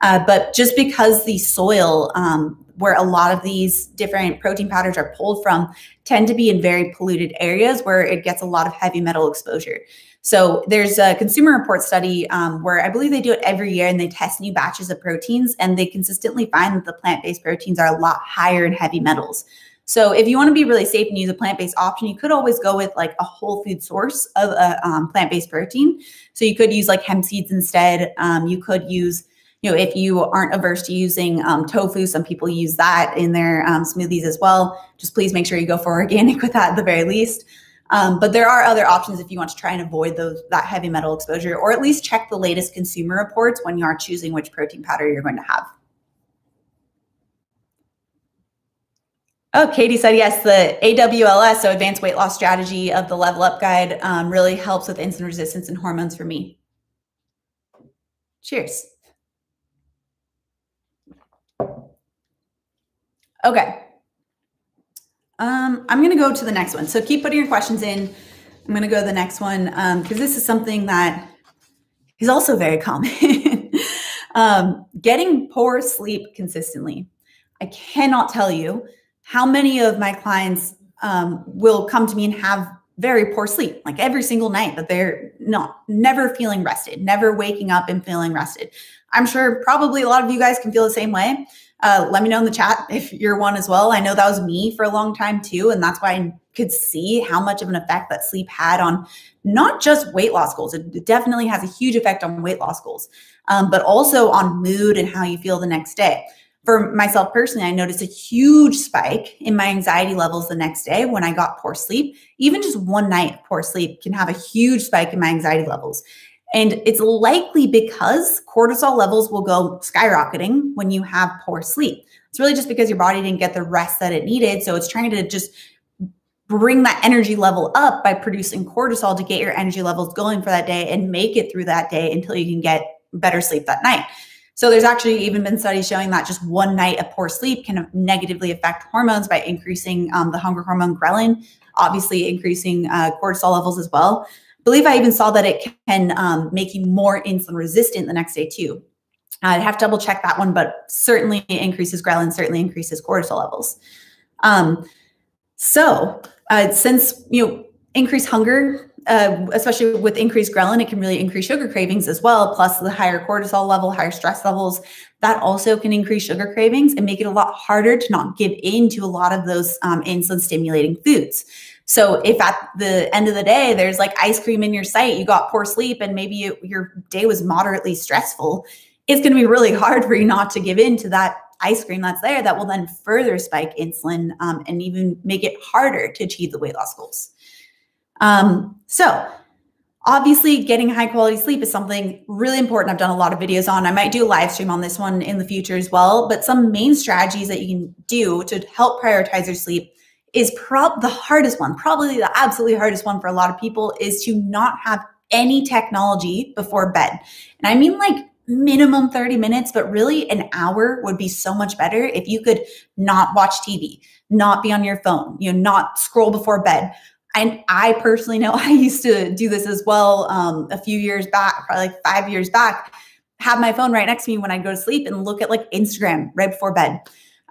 Uh, but just because the soil um, where a lot of these different protein powders are pulled from tend to be in very polluted areas where it gets a lot of heavy metal exposure. So there's a consumer report study um, where I believe they do it every year and they test new batches of proteins and they consistently find that the plant-based proteins are a lot higher in heavy metals. So if you want to be really safe and use a plant-based option, you could always go with like a whole food source of a um, plant-based protein. So you could use like hemp seeds instead. Um, you could use you know, if you aren't averse to using um, tofu, some people use that in their um, smoothies as well. Just please make sure you go for <laughs> organic with that at the very least. Um, but there are other options if you want to try and avoid those that heavy metal exposure, or at least check the latest consumer reports when you are choosing which protein powder you're going to have. Oh, Katie said yes. The AWLS, so Advanced Weight Loss Strategy of the Level Up Guide, um, really helps with insulin resistance and hormones for me. Cheers. Okay. Um, I'm going to go to the next one. So keep putting your questions in. I'm going to go to the next one because um, this is something that is also very common. <laughs> um, getting poor sleep consistently. I cannot tell you how many of my clients um, will come to me and have very poor sleep, like every single night that they're not never feeling rested, never waking up and feeling rested. I'm sure probably a lot of you guys can feel the same way. Uh, let me know in the chat if you're one as well. I know that was me for a long time too. And that's why I could see how much of an effect that sleep had on not just weight loss goals. It definitely has a huge effect on weight loss goals, um, but also on mood and how you feel the next day. For myself personally, I noticed a huge spike in my anxiety levels the next day when I got poor sleep. Even just one night poor sleep can have a huge spike in my anxiety levels. And it's likely because cortisol levels will go skyrocketing when you have poor sleep. It's really just because your body didn't get the rest that it needed. So it's trying to just bring that energy level up by producing cortisol to get your energy levels going for that day and make it through that day until you can get better sleep that night. So there's actually even been studies showing that just one night of poor sleep can negatively affect hormones by increasing um, the hunger hormone ghrelin, obviously increasing uh, cortisol levels as well. Believe I even saw that it can um, make you more insulin resistant the next day too. I'd have to double check that one, but certainly it increases ghrelin, certainly increases cortisol levels. Um, so uh, since you know increased hunger uh, especially with increased ghrelin, it can really increase sugar cravings as well. Plus, the higher cortisol level, higher stress levels, that also can increase sugar cravings and make it a lot harder to not give in to a lot of those um, insulin stimulating foods. So, if at the end of the day there's like ice cream in your sight, you got poor sleep, and maybe you, your day was moderately stressful, it's going to be really hard for you not to give in to that ice cream that's there that will then further spike insulin um, and even make it harder to achieve the weight loss goals. Um, so obviously getting high quality sleep is something really important i've done a lot of videos on i might do a live stream on this one in the future as well but some main strategies that you can do to help prioritize your sleep is prob the hardest one probably the absolutely hardest one for a lot of people is to not have any technology before bed and i mean like minimum 30 minutes but really an hour would be so much better if you could not watch tv not be on your phone you know not scroll before bed and I personally know <laughs> I used to do this as well um, a few years back, probably like five years back, have my phone right next to me when I go to sleep and look at like Instagram right before bed.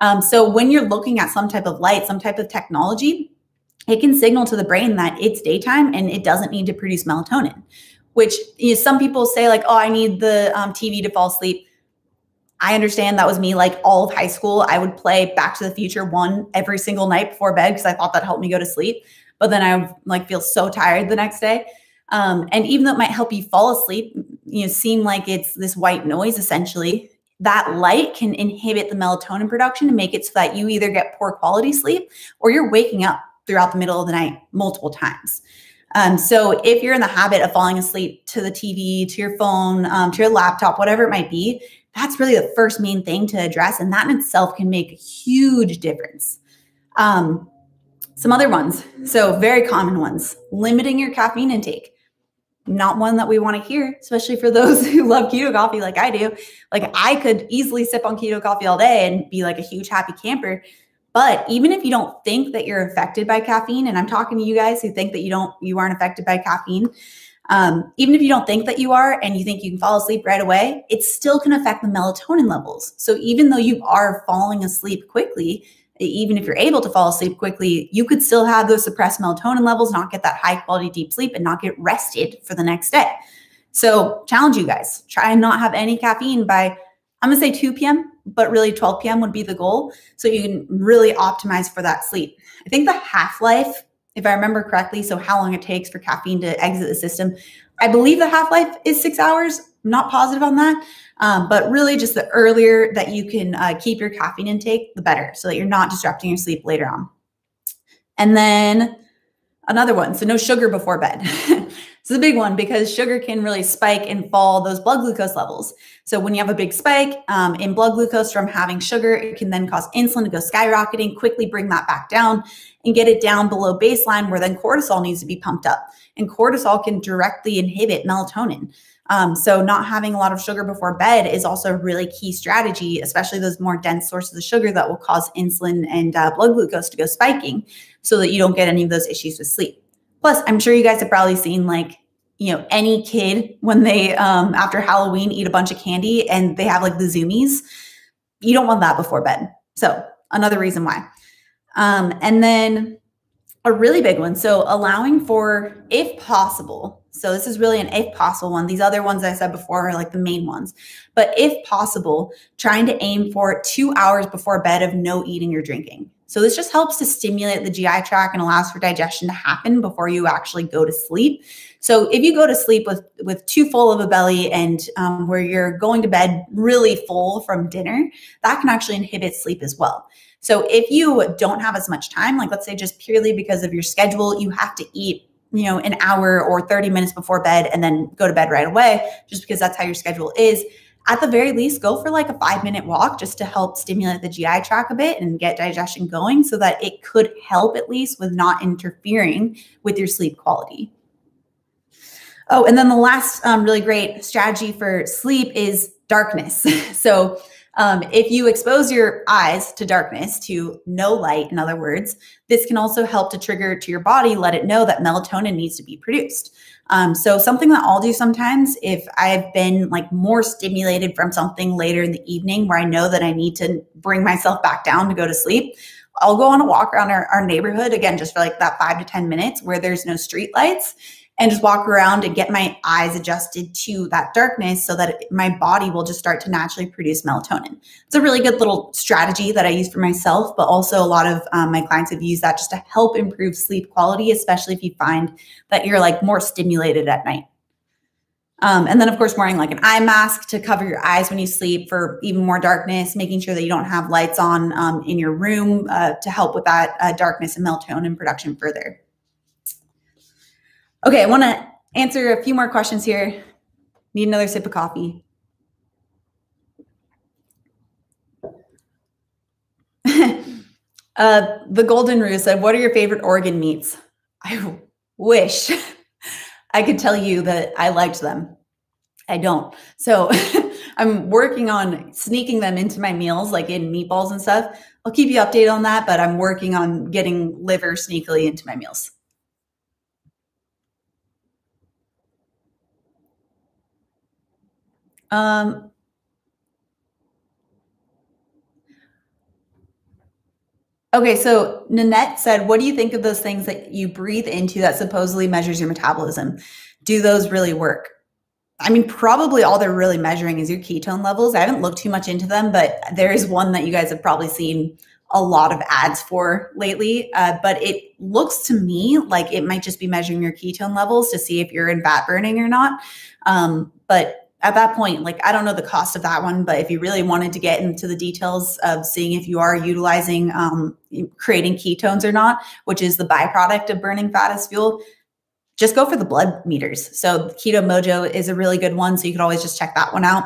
Um, so when you're looking at some type of light, some type of technology, it can signal to the brain that it's daytime and it doesn't need to produce melatonin, which you know, some people say like, oh, I need the um, TV to fall asleep. I understand that was me like all of high school. I would play Back to the Future one every single night before bed because I thought that helped me go to sleep but then I like feel so tired the next day. Um, and even though it might help you fall asleep, you know, seem like it's this white noise essentially, that light can inhibit the melatonin production and make it so that you either get poor quality sleep or you're waking up throughout the middle of the night multiple times. Um, so if you're in the habit of falling asleep to the TV, to your phone, um, to your laptop, whatever it might be, that's really the first main thing to address. And that in itself can make a huge difference. Um, some other ones, so very common ones, limiting your caffeine intake. Not one that we want to hear, especially for those <laughs> who love keto coffee like I do. Like I could easily sip on keto coffee all day and be like a huge happy camper. But even if you don't think that you're affected by caffeine, and I'm talking to you guys who think that you don't, you aren't affected by caffeine, um, even if you don't think that you are and you think you can fall asleep right away, it still can affect the melatonin levels. So even though you are falling asleep quickly, even if you're able to fall asleep quickly, you could still have those suppressed melatonin levels, not get that high quality deep sleep, and not get rested for the next day. So, challenge you guys try and not have any caffeine by, I'm gonna say 2 p.m., but really 12 p.m. would be the goal. So, you can really optimize for that sleep. I think the half life, if I remember correctly, so how long it takes for caffeine to exit the system, I believe the half life is six hours. I'm not positive on that. Um, but really, just the earlier that you can uh, keep your caffeine intake, the better, so that you're not disrupting your sleep later on. And then another one so no sugar before bed. <laughs> it's a big one because sugar can really spike and fall those blood glucose levels. So when you have a big spike um, in blood glucose from having sugar, it can then cause insulin to go skyrocketing, quickly bring that back down and get it down below baseline where then cortisol needs to be pumped up. And cortisol can directly inhibit melatonin. Um, so not having a lot of sugar before bed is also a really key strategy, especially those more dense sources of sugar that will cause insulin and uh, blood glucose to go spiking so that you don't get any of those issues with sleep. Plus, I'm sure you guys have probably seen like, you know, any kid when they, um, after Halloween, eat a bunch of candy and they have like the zoomies. You don't want that before bed. So another reason why. Um, and then a really big one. So allowing for, if possible, so this is really an if possible one. These other ones I said before are like the main ones. But if possible, trying to aim for two hours before bed of no eating or drinking. So this just helps to stimulate the GI tract and allows for digestion to happen before you actually go to sleep. So if you go to sleep with with too full of a belly and um, where you're going to bed really full from dinner, that can actually inhibit sleep as well. So if you don't have as much time, like let's say just purely because of your schedule, you have to eat you know, an hour or 30 minutes before bed and then go to bed right away, just because that's how your schedule is. At the very least, go for like a five minute walk just to help stimulate the GI tract a bit and get digestion going so that it could help at least with not interfering with your sleep quality. Oh, and then the last um, really great strategy for sleep is darkness. <laughs> so um, if you expose your eyes to darkness, to no light, in other words, this can also help to trigger to your body, let it know that melatonin needs to be produced. Um, so something that I'll do sometimes if I've been like more stimulated from something later in the evening where I know that I need to bring myself back down to go to sleep, I'll go on a walk around our, our neighborhood again, just for like that five to 10 minutes where there's no street lights and just walk around and get my eyes adjusted to that darkness so that my body will just start to naturally produce melatonin. It's a really good little strategy that I use for myself, but also a lot of um, my clients have used that just to help improve sleep quality, especially if you find that you're like more stimulated at night. Um, and then, of course, wearing like an eye mask to cover your eyes when you sleep for even more darkness, making sure that you don't have lights on um, in your room uh, to help with that uh, darkness and melatonin production further. Okay, I want to answer a few more questions here. Need another sip of coffee. <laughs> uh, the Golden Rue said, What are your favorite organ meats? I wish <laughs> I could tell you that I liked them. I don't. So <laughs> I'm working on sneaking them into my meals, like in meatballs and stuff. I'll keep you updated on that, but I'm working on getting liver sneakily into my meals. Um, okay, so Nanette said, What do you think of those things that you breathe into that supposedly measures your metabolism? Do those really work? I mean, probably all they're really measuring is your ketone levels. I haven't looked too much into them, but there is one that you guys have probably seen a lot of ads for lately. Uh, but it looks to me like it might just be measuring your ketone levels to see if you're in fat burning or not. Um, but at that point, like I don't know the cost of that one, but if you really wanted to get into the details of seeing if you are utilizing um, creating ketones or not, which is the byproduct of burning fat as fuel, just go for the blood meters. So Keto Mojo is a really good one. So you could always just check that one out.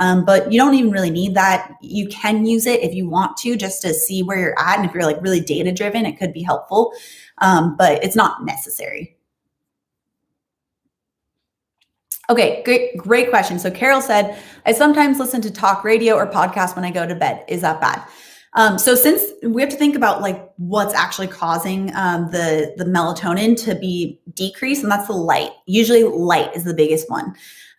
Um, but you don't even really need that. You can use it if you want to, just to see where you're at. And if you're like really data driven, it could be helpful, um, but it's not necessary. Okay, great, great question. So Carol said, I sometimes listen to talk radio or podcast when I go to bed. Is that bad? Um, so since we have to think about like what's actually causing um, the the melatonin to be decreased, and that's the light. Usually, light is the biggest one.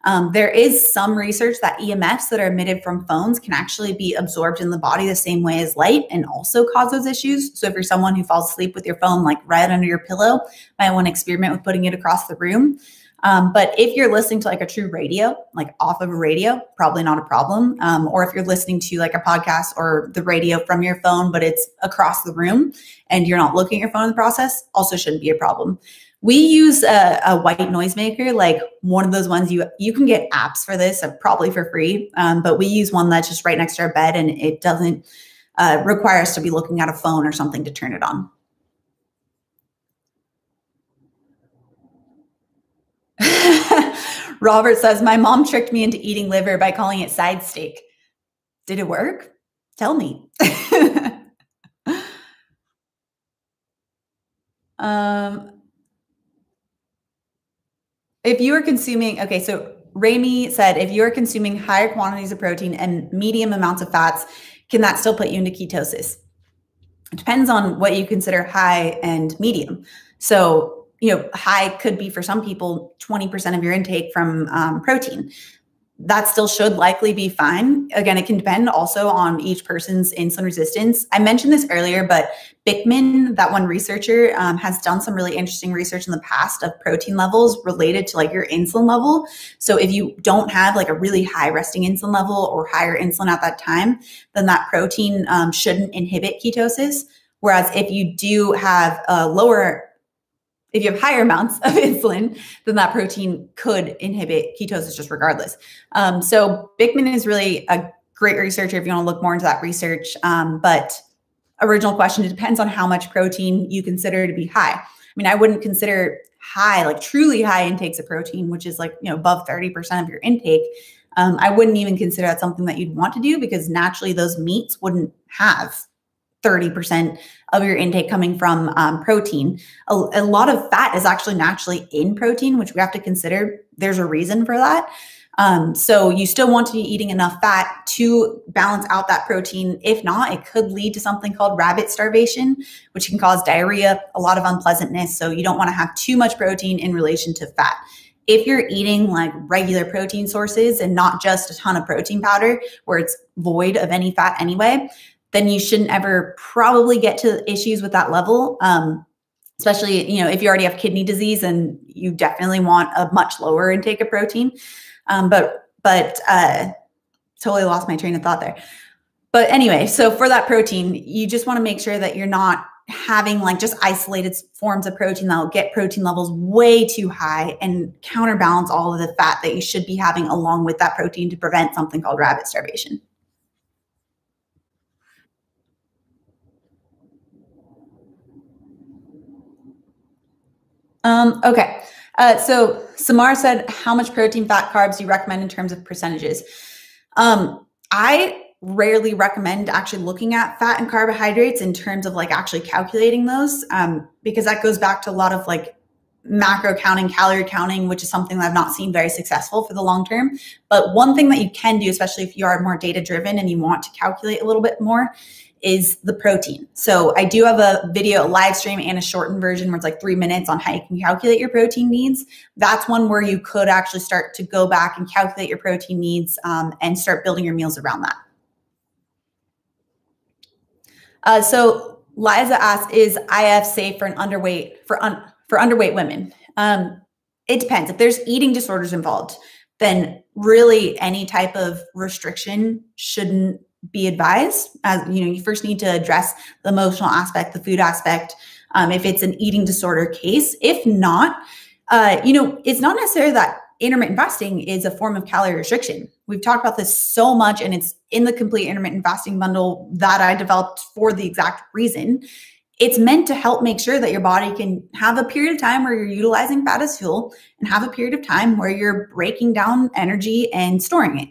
Um, there is some research that EMFs that are emitted from phones can actually be absorbed in the body the same way as light and also cause those issues. So if you're someone who falls asleep with your phone like right under your pillow, might want to experiment with putting it across the room. Um, but if you're listening to like a true radio, like off of a radio, probably not a problem. Um, or if you're listening to like a podcast or the radio from your phone, but it's across the room and you're not looking at your phone in the process, also shouldn't be a problem. We use a, a white noisemaker, like one of those ones you you can get apps for this, uh, probably for free. Um, but we use one that's just right next to our bed, and it doesn't uh, require us to be looking at a phone or something to turn it on. Robert says, My mom tricked me into eating liver by calling it side steak. Did it work? Tell me. <laughs> um, if you are consuming, okay, so Rami said, if you are consuming higher quantities of protein and medium amounts of fats, can that still put you into ketosis? It depends on what you consider high and medium. So you know, high could be for some people 20% of your intake from um, protein. That still should likely be fine. Again, it can depend also on each person's insulin resistance. I mentioned this earlier, but Bikman, that one researcher, um, has done some really interesting research in the past of protein levels related to like your insulin level. So if you don't have like a really high resting insulin level or higher insulin at that time, then that protein um, shouldn't inhibit ketosis. Whereas if you do have a lower if you have higher amounts of <laughs> insulin, then that protein could inhibit ketosis just regardless. Um, so Bikman is really a great researcher if you want to look more into that research. Um, but original question, it depends on how much protein you consider to be high. I mean, I wouldn't consider high, like truly high intakes of protein, which is like, you know, above 30% of your intake, um, I wouldn't even consider that something that you'd want to do because naturally those meats wouldn't have 30% of your intake coming from um, protein. A, a, lot of fat is actually naturally in protein, which we have to consider. There's a reason for that. Um, so you still want to be eating enough fat to balance out that protein. If not, it could lead to something called rabbit starvation, which can cause diarrhea, a lot of unpleasantness. So you don't want to have too much protein in relation to fat. If you're eating like regular protein sources and not just a ton of protein powder where it's void of any fat anyway, then you shouldn't ever probably get to issues with that level. Um, especially, you know, if you already have kidney disease and you definitely want a much lower intake of protein. Um, but but uh, totally lost my train of thought there. But anyway, so for that protein, you just want to make sure that you're not having like just isolated forms of protein that will get protein levels way too high and counterbalance all of the fat that you should be having along with that protein to prevent something called rabbit starvation. Um, okay. Uh, so Samar said, how much protein, fat, carbs do you recommend in terms of percentages? Um, I rarely recommend actually looking at fat and carbohydrates in terms of like actually calculating those um, because that goes back to a lot of like macro counting, calorie counting, which is something that I've not seen very successful for the long term. But one thing that you can do, especially if you are more data driven and you want to calculate a little bit more, is the protein. So I do have a video, a live stream and a shortened version where it's like three minutes on how you can calculate your protein needs. That's one where you could actually start to go back and calculate your protein needs um, and start building your meals around that. Uh, so Liza asked, is IF safe for an underweight for un, for underweight women? Um, it depends. If there's eating disorders involved, then really any type of restriction shouldn't be advised as you know you first need to address the emotional aspect the food aspect um, if it's an eating disorder case. If not uh, you know it's not necessarily that intermittent fasting is a form of calorie restriction. We've talked about this so much and it's in the complete intermittent fasting bundle that i developed for the exact reason. It's meant to help make sure that your body can have a period of time where you're utilizing fat as fuel and have a period of time where you're breaking down energy and storing it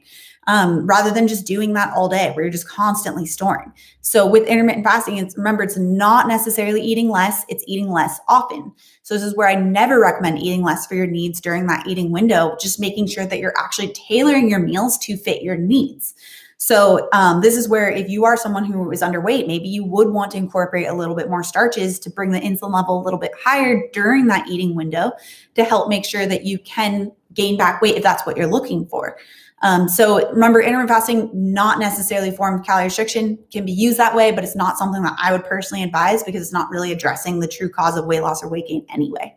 um, rather than just doing that all day where you're just constantly storing. So with intermittent fasting, it's remember it's not necessarily eating less, it's eating less often. So this is where I never recommend eating less for your needs during that eating window, just making sure that you're actually tailoring your meals to fit your needs. So um, this is where if you are someone who is underweight, maybe you would want to incorporate a little bit more starches to bring the insulin level a little bit higher during that eating window to help make sure that you can gain back weight if that's what you're looking for. Um, so remember, intermittent fasting, not necessarily form of calorie restriction, can be used that way, but it's not something that I would personally advise because it's not really addressing the true cause of weight loss or weight gain anyway.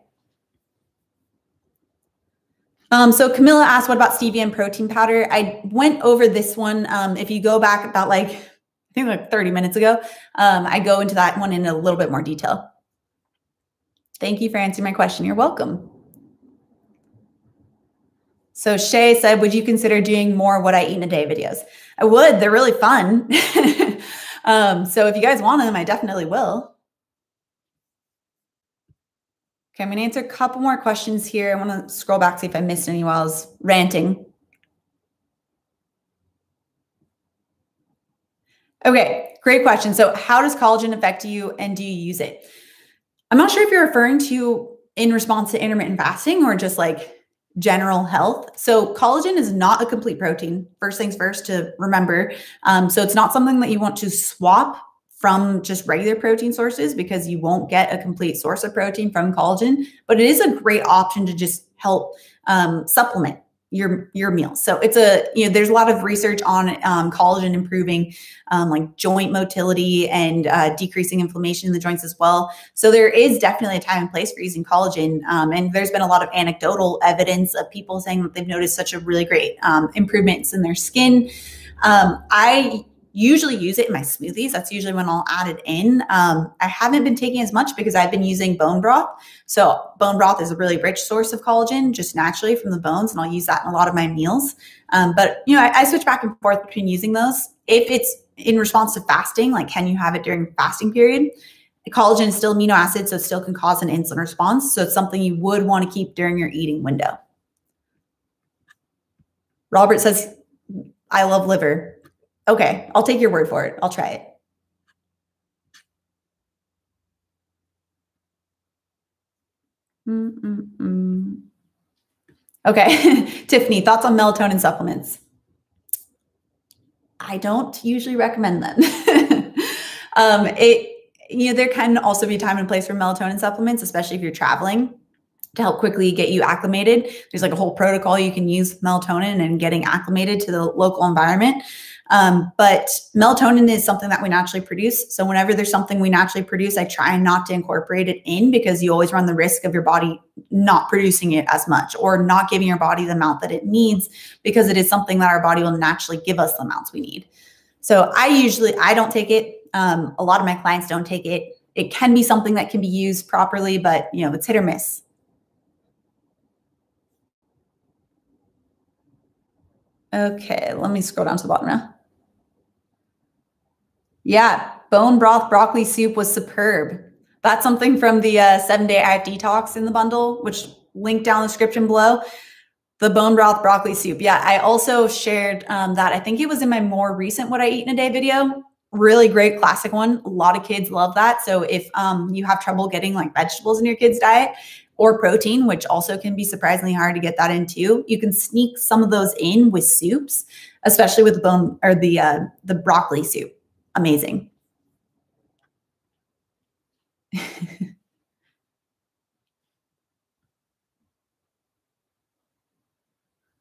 Um, so Camilla asked, what about stevia and protein powder? I went over this one. Um, if you go back about like, I think like 30 minutes ago, um, I go into that one in a little bit more detail. Thank you for answering my question. You're welcome. So Shay said, would you consider doing more what I eat in a day videos? I would. They're really fun. <laughs> um, so if you guys want them, I definitely will. Okay, I'm going to answer a couple more questions here. I want to scroll back, see if I missed any while I was ranting. Okay, great question. So how does collagen affect you and do you use it? I'm not sure if you're referring to in response to intermittent fasting or just like general health. So, collagen is not a complete protein. First things first to remember. Um, so, it's not something that you want to swap from just regular protein sources because you won't get a complete source of protein from collagen, but it is a great option to just help um, supplement your your meals. So it's a you know there's a lot of research on um, collagen improving um, like joint motility and uh, decreasing inflammation in the joints as well. So there is definitely a time and place for using collagen, um, and there's been a lot of anecdotal evidence of people saying that they've noticed such a really great um, improvements in their skin. Um, I usually use it in my smoothies. That's usually when I'll add it in. Um, I haven't been taking as much because I've been using bone broth. So bone broth is a really rich source of collagen just naturally from the bones, and I'll use that in a lot of my meals. Um, but you know, I, I switch back and forth between using those. If it's in response to fasting, like can you have it during fasting period? Collagen is still amino acid, so it still can cause an insulin response. So it's something you would want to keep during your eating window. Robert says, I love liver. Okay, I'll take your word for it. I'll try it. Mm -mm -mm. Okay, <laughs> Tiffany, thoughts on melatonin supplements? I don't usually recommend them. <laughs> um, it, you know, there can also be time and place for melatonin supplements, especially if you're traveling to help quickly get you acclimated. There's like a whole protocol you can use melatonin and getting acclimated to the local environment. Um, but melatonin is something that we naturally produce. So whenever there's something we naturally produce, I try not to incorporate it in because you always run the risk of your body not producing it as much or not giving your body the amount that it needs because it is something that our body will naturally give us the amounts we need. So I usually I don't take it. Um, a lot of my clients don't take it. It can be something that can be used properly, but you know it's hit or miss. Okay, let me scroll down to the bottom now. Yeah, bone broth broccoli soup was superb. That's something from the uh, seven day IF detox in the bundle, which link down the description below. The bone broth broccoli soup. Yeah, I also shared um, that. I think it was in my more recent What I Eat in a Day video. Really great classic one. A lot of kids love that. So if um, you have trouble getting like vegetables in your kids' diet, or protein, which also can be surprisingly hard to get that into. You can sneak some of those in with soups, especially with the bone or the uh, the broccoli soup. Amazing. <laughs>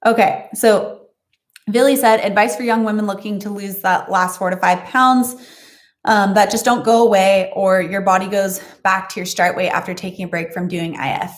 okay, so Billy said advice for young women looking to lose that last four to five pounds um, that just don't go away or your body goes back to your start weight after taking a break from doing IF.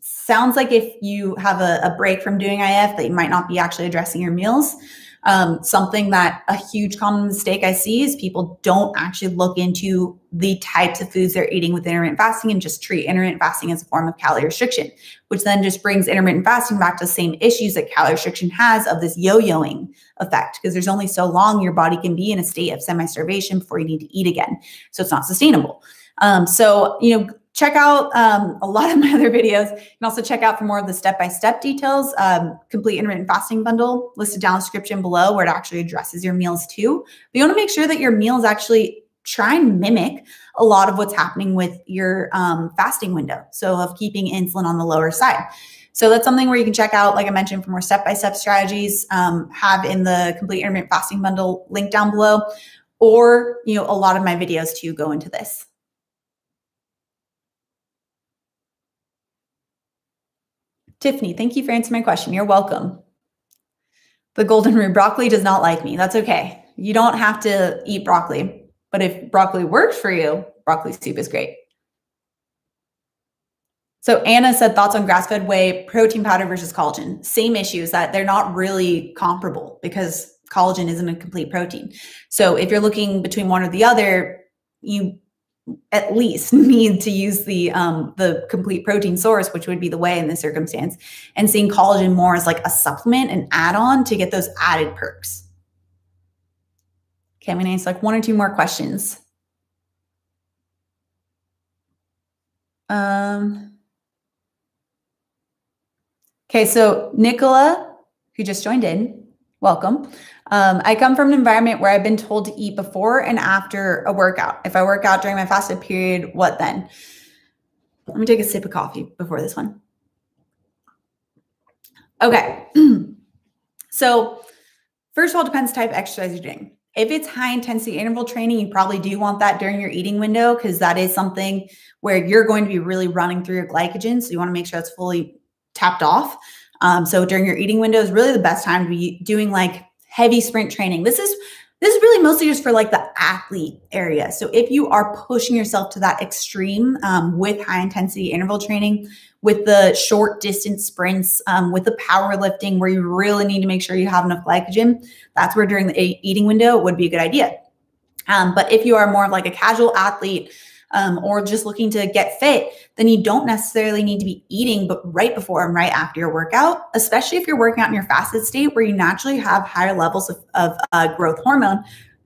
Sounds like if you have a, a break from doing IF that you might not be actually addressing your meals. Um, something that a huge common mistake I see is people don't actually look into the types of foods they're eating with intermittent fasting and just treat intermittent fasting as a form of calorie restriction, which then just brings intermittent fasting back to the same issues that calorie restriction has of this yo-yoing effect, because there's only so long your body can be in a state of semi-starvation before you need to eat again. So it's not sustainable. Um, so, you know, check out um, a lot of my other videos. and also check out for more of the step-by-step details, um, complete intermittent fasting bundle listed down description below where it actually addresses your meals too. But you want to make sure that your meals actually try and mimic a lot of what's happening with your um, fasting window. So of keeping insulin on the lower side. So that's something where you can check out, like I mentioned, for more step-by-step strategies, um, have in the complete intermittent fasting bundle link down below, or, you know, a lot of my videos too go into this. Tiffany, thank you for answering my question. You're welcome. The golden rule broccoli does not like me. That's okay. You don't have to eat broccoli, but if broccoli works for you, broccoli soup is great. So Anna said thoughts on grass-fed whey, protein powder versus collagen. Same issues that they're not really comparable because collagen isn't a complete protein. So if you're looking between one or the other, you at least <laughs> need to use the um, the complete protein source, which would be the whey in this circumstance, and seeing collagen more as like a supplement, an add-on to get those added perks. Okay, I'm gonna answer like one or two more questions. Um, okay, so Nicola, who just joined in, welcome. Um, I come from an environment where I've been told to eat before and after a workout. If I work out during my fasted period, what then? Let me take a sip of coffee before this one. Okay. <clears throat> so, first of all, depends type of exercise you're doing. If it's high intensity interval training, you probably do want that during your eating window because that is something where you're going to be really running through your glycogen. So, you want to make sure it's fully tapped off. Um, so, during your eating window is really the best time to be doing like heavy sprint training. This is this is really mostly just for like the athlete area. So if you are pushing yourself to that extreme um, with high intensity interval training, with the short distance sprints, um, with the powerlifting, where you really need to make sure you have enough glycogen, that's where during the eating window would be a good idea. Um, but if you are more of like a casual athlete, um, or just looking to get fit, then you don't necessarily need to be eating, but right before and right after your workout, especially if you're working out in your fasted state where you naturally have higher levels of, of uh, growth hormone.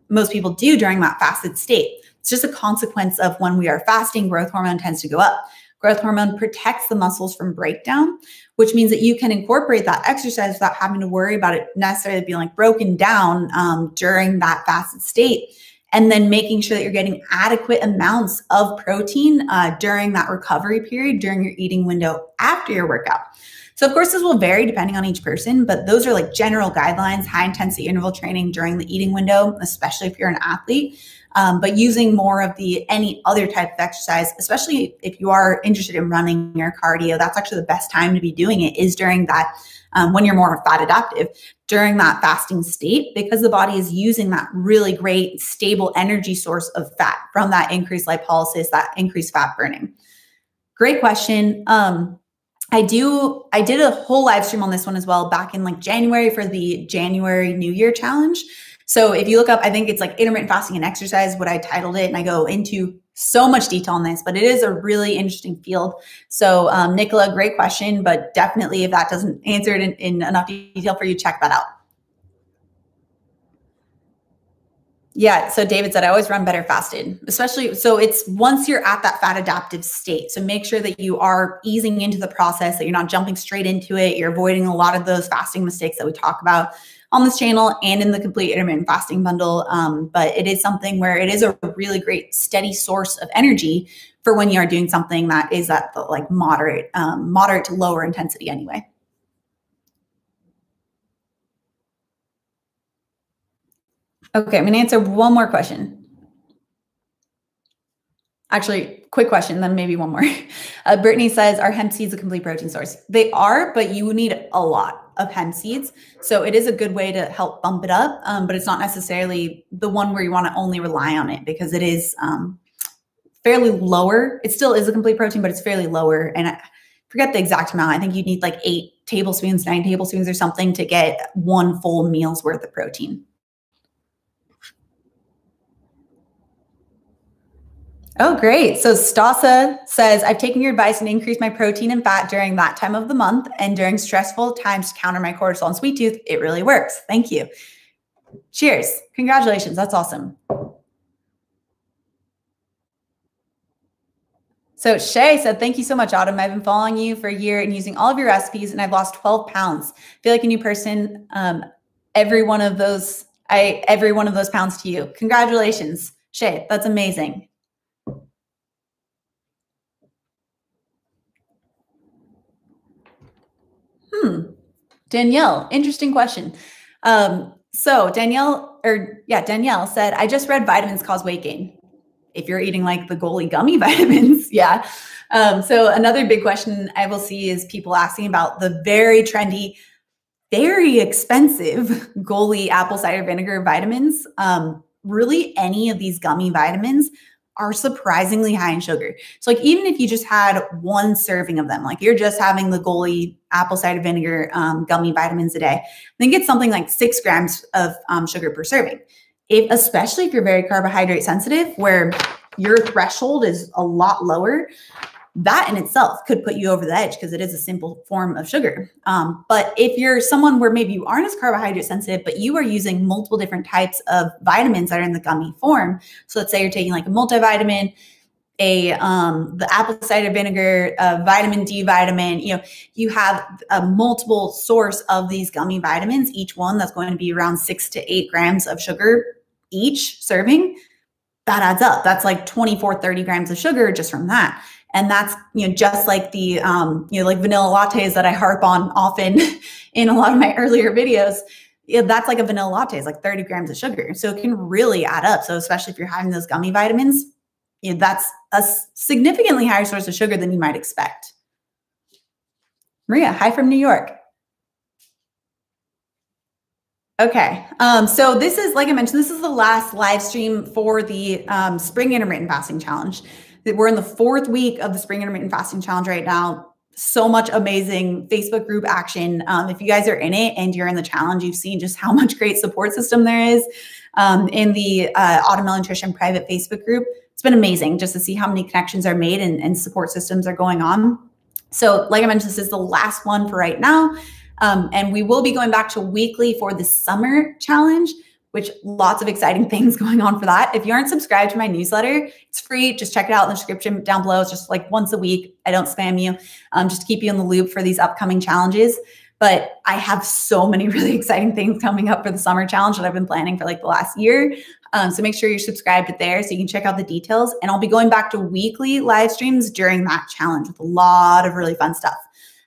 Most people do during that fasted state. It's just a consequence of when we are fasting, growth hormone tends to go up. Growth hormone protects the muscles from breakdown, which means that you can incorporate that exercise without having to worry about it necessarily being like broken down um, during that fasted state. And then making sure that you're getting adequate amounts of protein uh, during that recovery period, during your eating window after your workout. So, of course, this will vary depending on each person, but those are like general guidelines high intensity interval training during the eating window, especially if you're an athlete. Um, but using more of the any other type of exercise, especially if you are interested in running or cardio, that's actually the best time to be doing it is during that um, when you're more fat adaptive during that fasting state because the body is using that really great stable energy source of fat from that increased lipolysis, that increased fat burning. Great question. Um, I do, I did a whole live stream on this one as well back in like January for the January New Year challenge. So if you look up, I think it's like intermittent fasting and exercise, what I titled it, and I go into so much detail on this, but it is a really interesting field. So, um, Nicola, great question, but definitely if that doesn't answer it in, in enough detail for you, check that out. Yeah. So David said, I always run better fasted, especially. So it's once you're at that fat adaptive state. So make sure that you are easing into the process, that you're not jumping straight into it. You're avoiding a lot of those fasting mistakes that we talk about on this channel and in the complete intermittent fasting bundle. Um, but it is something where it is a really great steady source of energy for when you are doing something that is at the like moderate, um, moderate to lower intensity anyway. Okay, I'm gonna answer one more question. Actually, quick question, then maybe one more. <laughs> Uh, Brittany says, Are hemp seeds a complete protein source? They are, but you need a lot of hemp seeds. So it is a good way to help bump it up, um, but it's not necessarily the one where you want to only rely on it because it is um, fairly lower. It still is a complete protein, but it's fairly lower. And I forget the exact amount. I think you need like eight tablespoons, nine tablespoons or something to get one full meal's worth of protein. Oh, great. So Stasa says, I've taken your advice and increased my protein and fat during that time of the month and during stressful times to counter my cortisol and sweet tooth. It really works. Thank you. Cheers. Congratulations. That's awesome. So Shay said, thank you so much, Autumn. I've been following you for a year and using all of your recipes and I've lost 12 pounds. I feel like a new person. Um, every one of those, I every one of those pounds to you. Congratulations, Shay. That's amazing. Hmm. Danielle, interesting question. Um, so Danielle, or yeah, Danielle said, I just read vitamins cause weight gain. If you're eating like the Goli gummy <laughs> vitamins, yeah. Um, so another big question I will see is people asking about the very trendy, very expensive Goli apple cider vinegar vitamins. Um, really, any of these gummy vitamins are surprisingly high in sugar. So like even if you just had one serving of them, like you're just having the Goli apple cider vinegar um, gummy vitamins a day, then get something like six grams of um, sugar per serving. If, especially if you're very carbohydrate sensitive, where your threshold is a lot lower, that in itself could put you over the edge because it is a simple form of sugar. Um, but if you're someone where maybe you aren't as carbohydrate sensitive, but you are using multiple different types of vitamins that are in the gummy form, so let's say you're taking like a multivitamin, a um, the apple cider vinegar, a vitamin D vitamin, you know, you have a multiple source of these gummy vitamins, each one that's going to be around six to eight grams of sugar each serving. That adds up. That's like 24, 30 grams of sugar just from that. And that's, you know, just like the, um, you know, like vanilla lattes that I harp on often <laughs> in a lot of my earlier videos. Yeah, that's like a vanilla latte, is like 30 grams of sugar. So it can really add up. So especially if you're having those gummy vitamins, you know, that's a significantly higher source of sugar than you might expect. Maria, hi from New York. Okay, um, so this is, like I mentioned, this is the last live stream for the um, Spring Intermittent Fasting Challenge we're in the fourth week of the spring intermittent fasting challenge right now. So much amazing facebook group action. Um, if you guys are in it and you're in the challenge you've seen just how <laughs> much great support system there is um, in the uh, autumn nutrition private facebook group. It's been amazing just to see how many connections are made and, and support systems are going on. So like i mentioned this is the last one for right now. Um, and we will be going back to weekly for the summer challenge which lots of exciting <laughs> things going on for that. If you aren't subscribed to my newsletter, it's free. Just check it out in the description down below. It's just like once a week. I don't spam you, um, just to keep you in the loop for these upcoming challenges. But I have so many <laughs> really exciting things coming up for the summer challenge that I've been planning for like the last year. Um, so make sure you're subscribed there so you can check out the details. And I'll be going back to weekly live streams during that challenge with a lot of really fun stuff.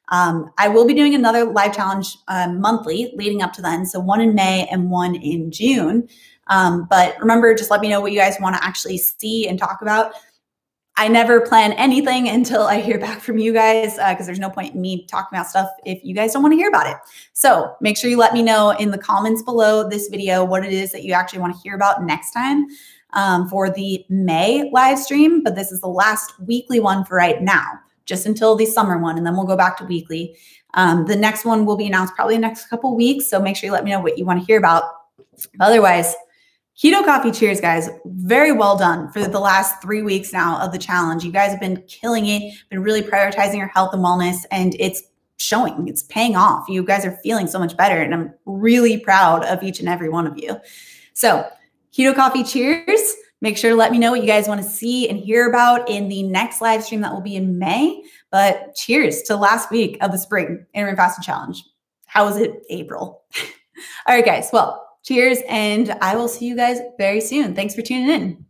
Um, I will be doing another live challenge um, monthly leading up to then. So one in May and one in June. Um, but remember, just let me know what you guys want to actually see and talk about. I never plan anything until I hear back from you guys because uh, there's no point in me talking about stuff if you guys don't want to hear about it. So make sure you let me know in the comments below this video what it is that you actually want to hear about next time um, for the May live stream. But this is the last weekly one for right now, just until the summer one, and then we'll go back to weekly. Um, the next one will be announced probably the next couple weeks. So make sure you let me know what you want to hear about. Otherwise, Keto Coffee Cheers, guys. Very well done for the last three weeks now of the challenge. You guys have been killing it, been really prioritizing your health and wellness, and it's showing, it's paying off. You guys are feeling so much better, and I'm really proud of each and every one of you. So, Keto Coffee Cheers. Make sure to let me know what you guys want to see and hear about in the next live stream that will be in May. But cheers to last week of the spring intermittent fasting challenge. How was it, April? <laughs> All right, guys. Well, Cheers, and I will see you guys very soon. Thanks for tuning in.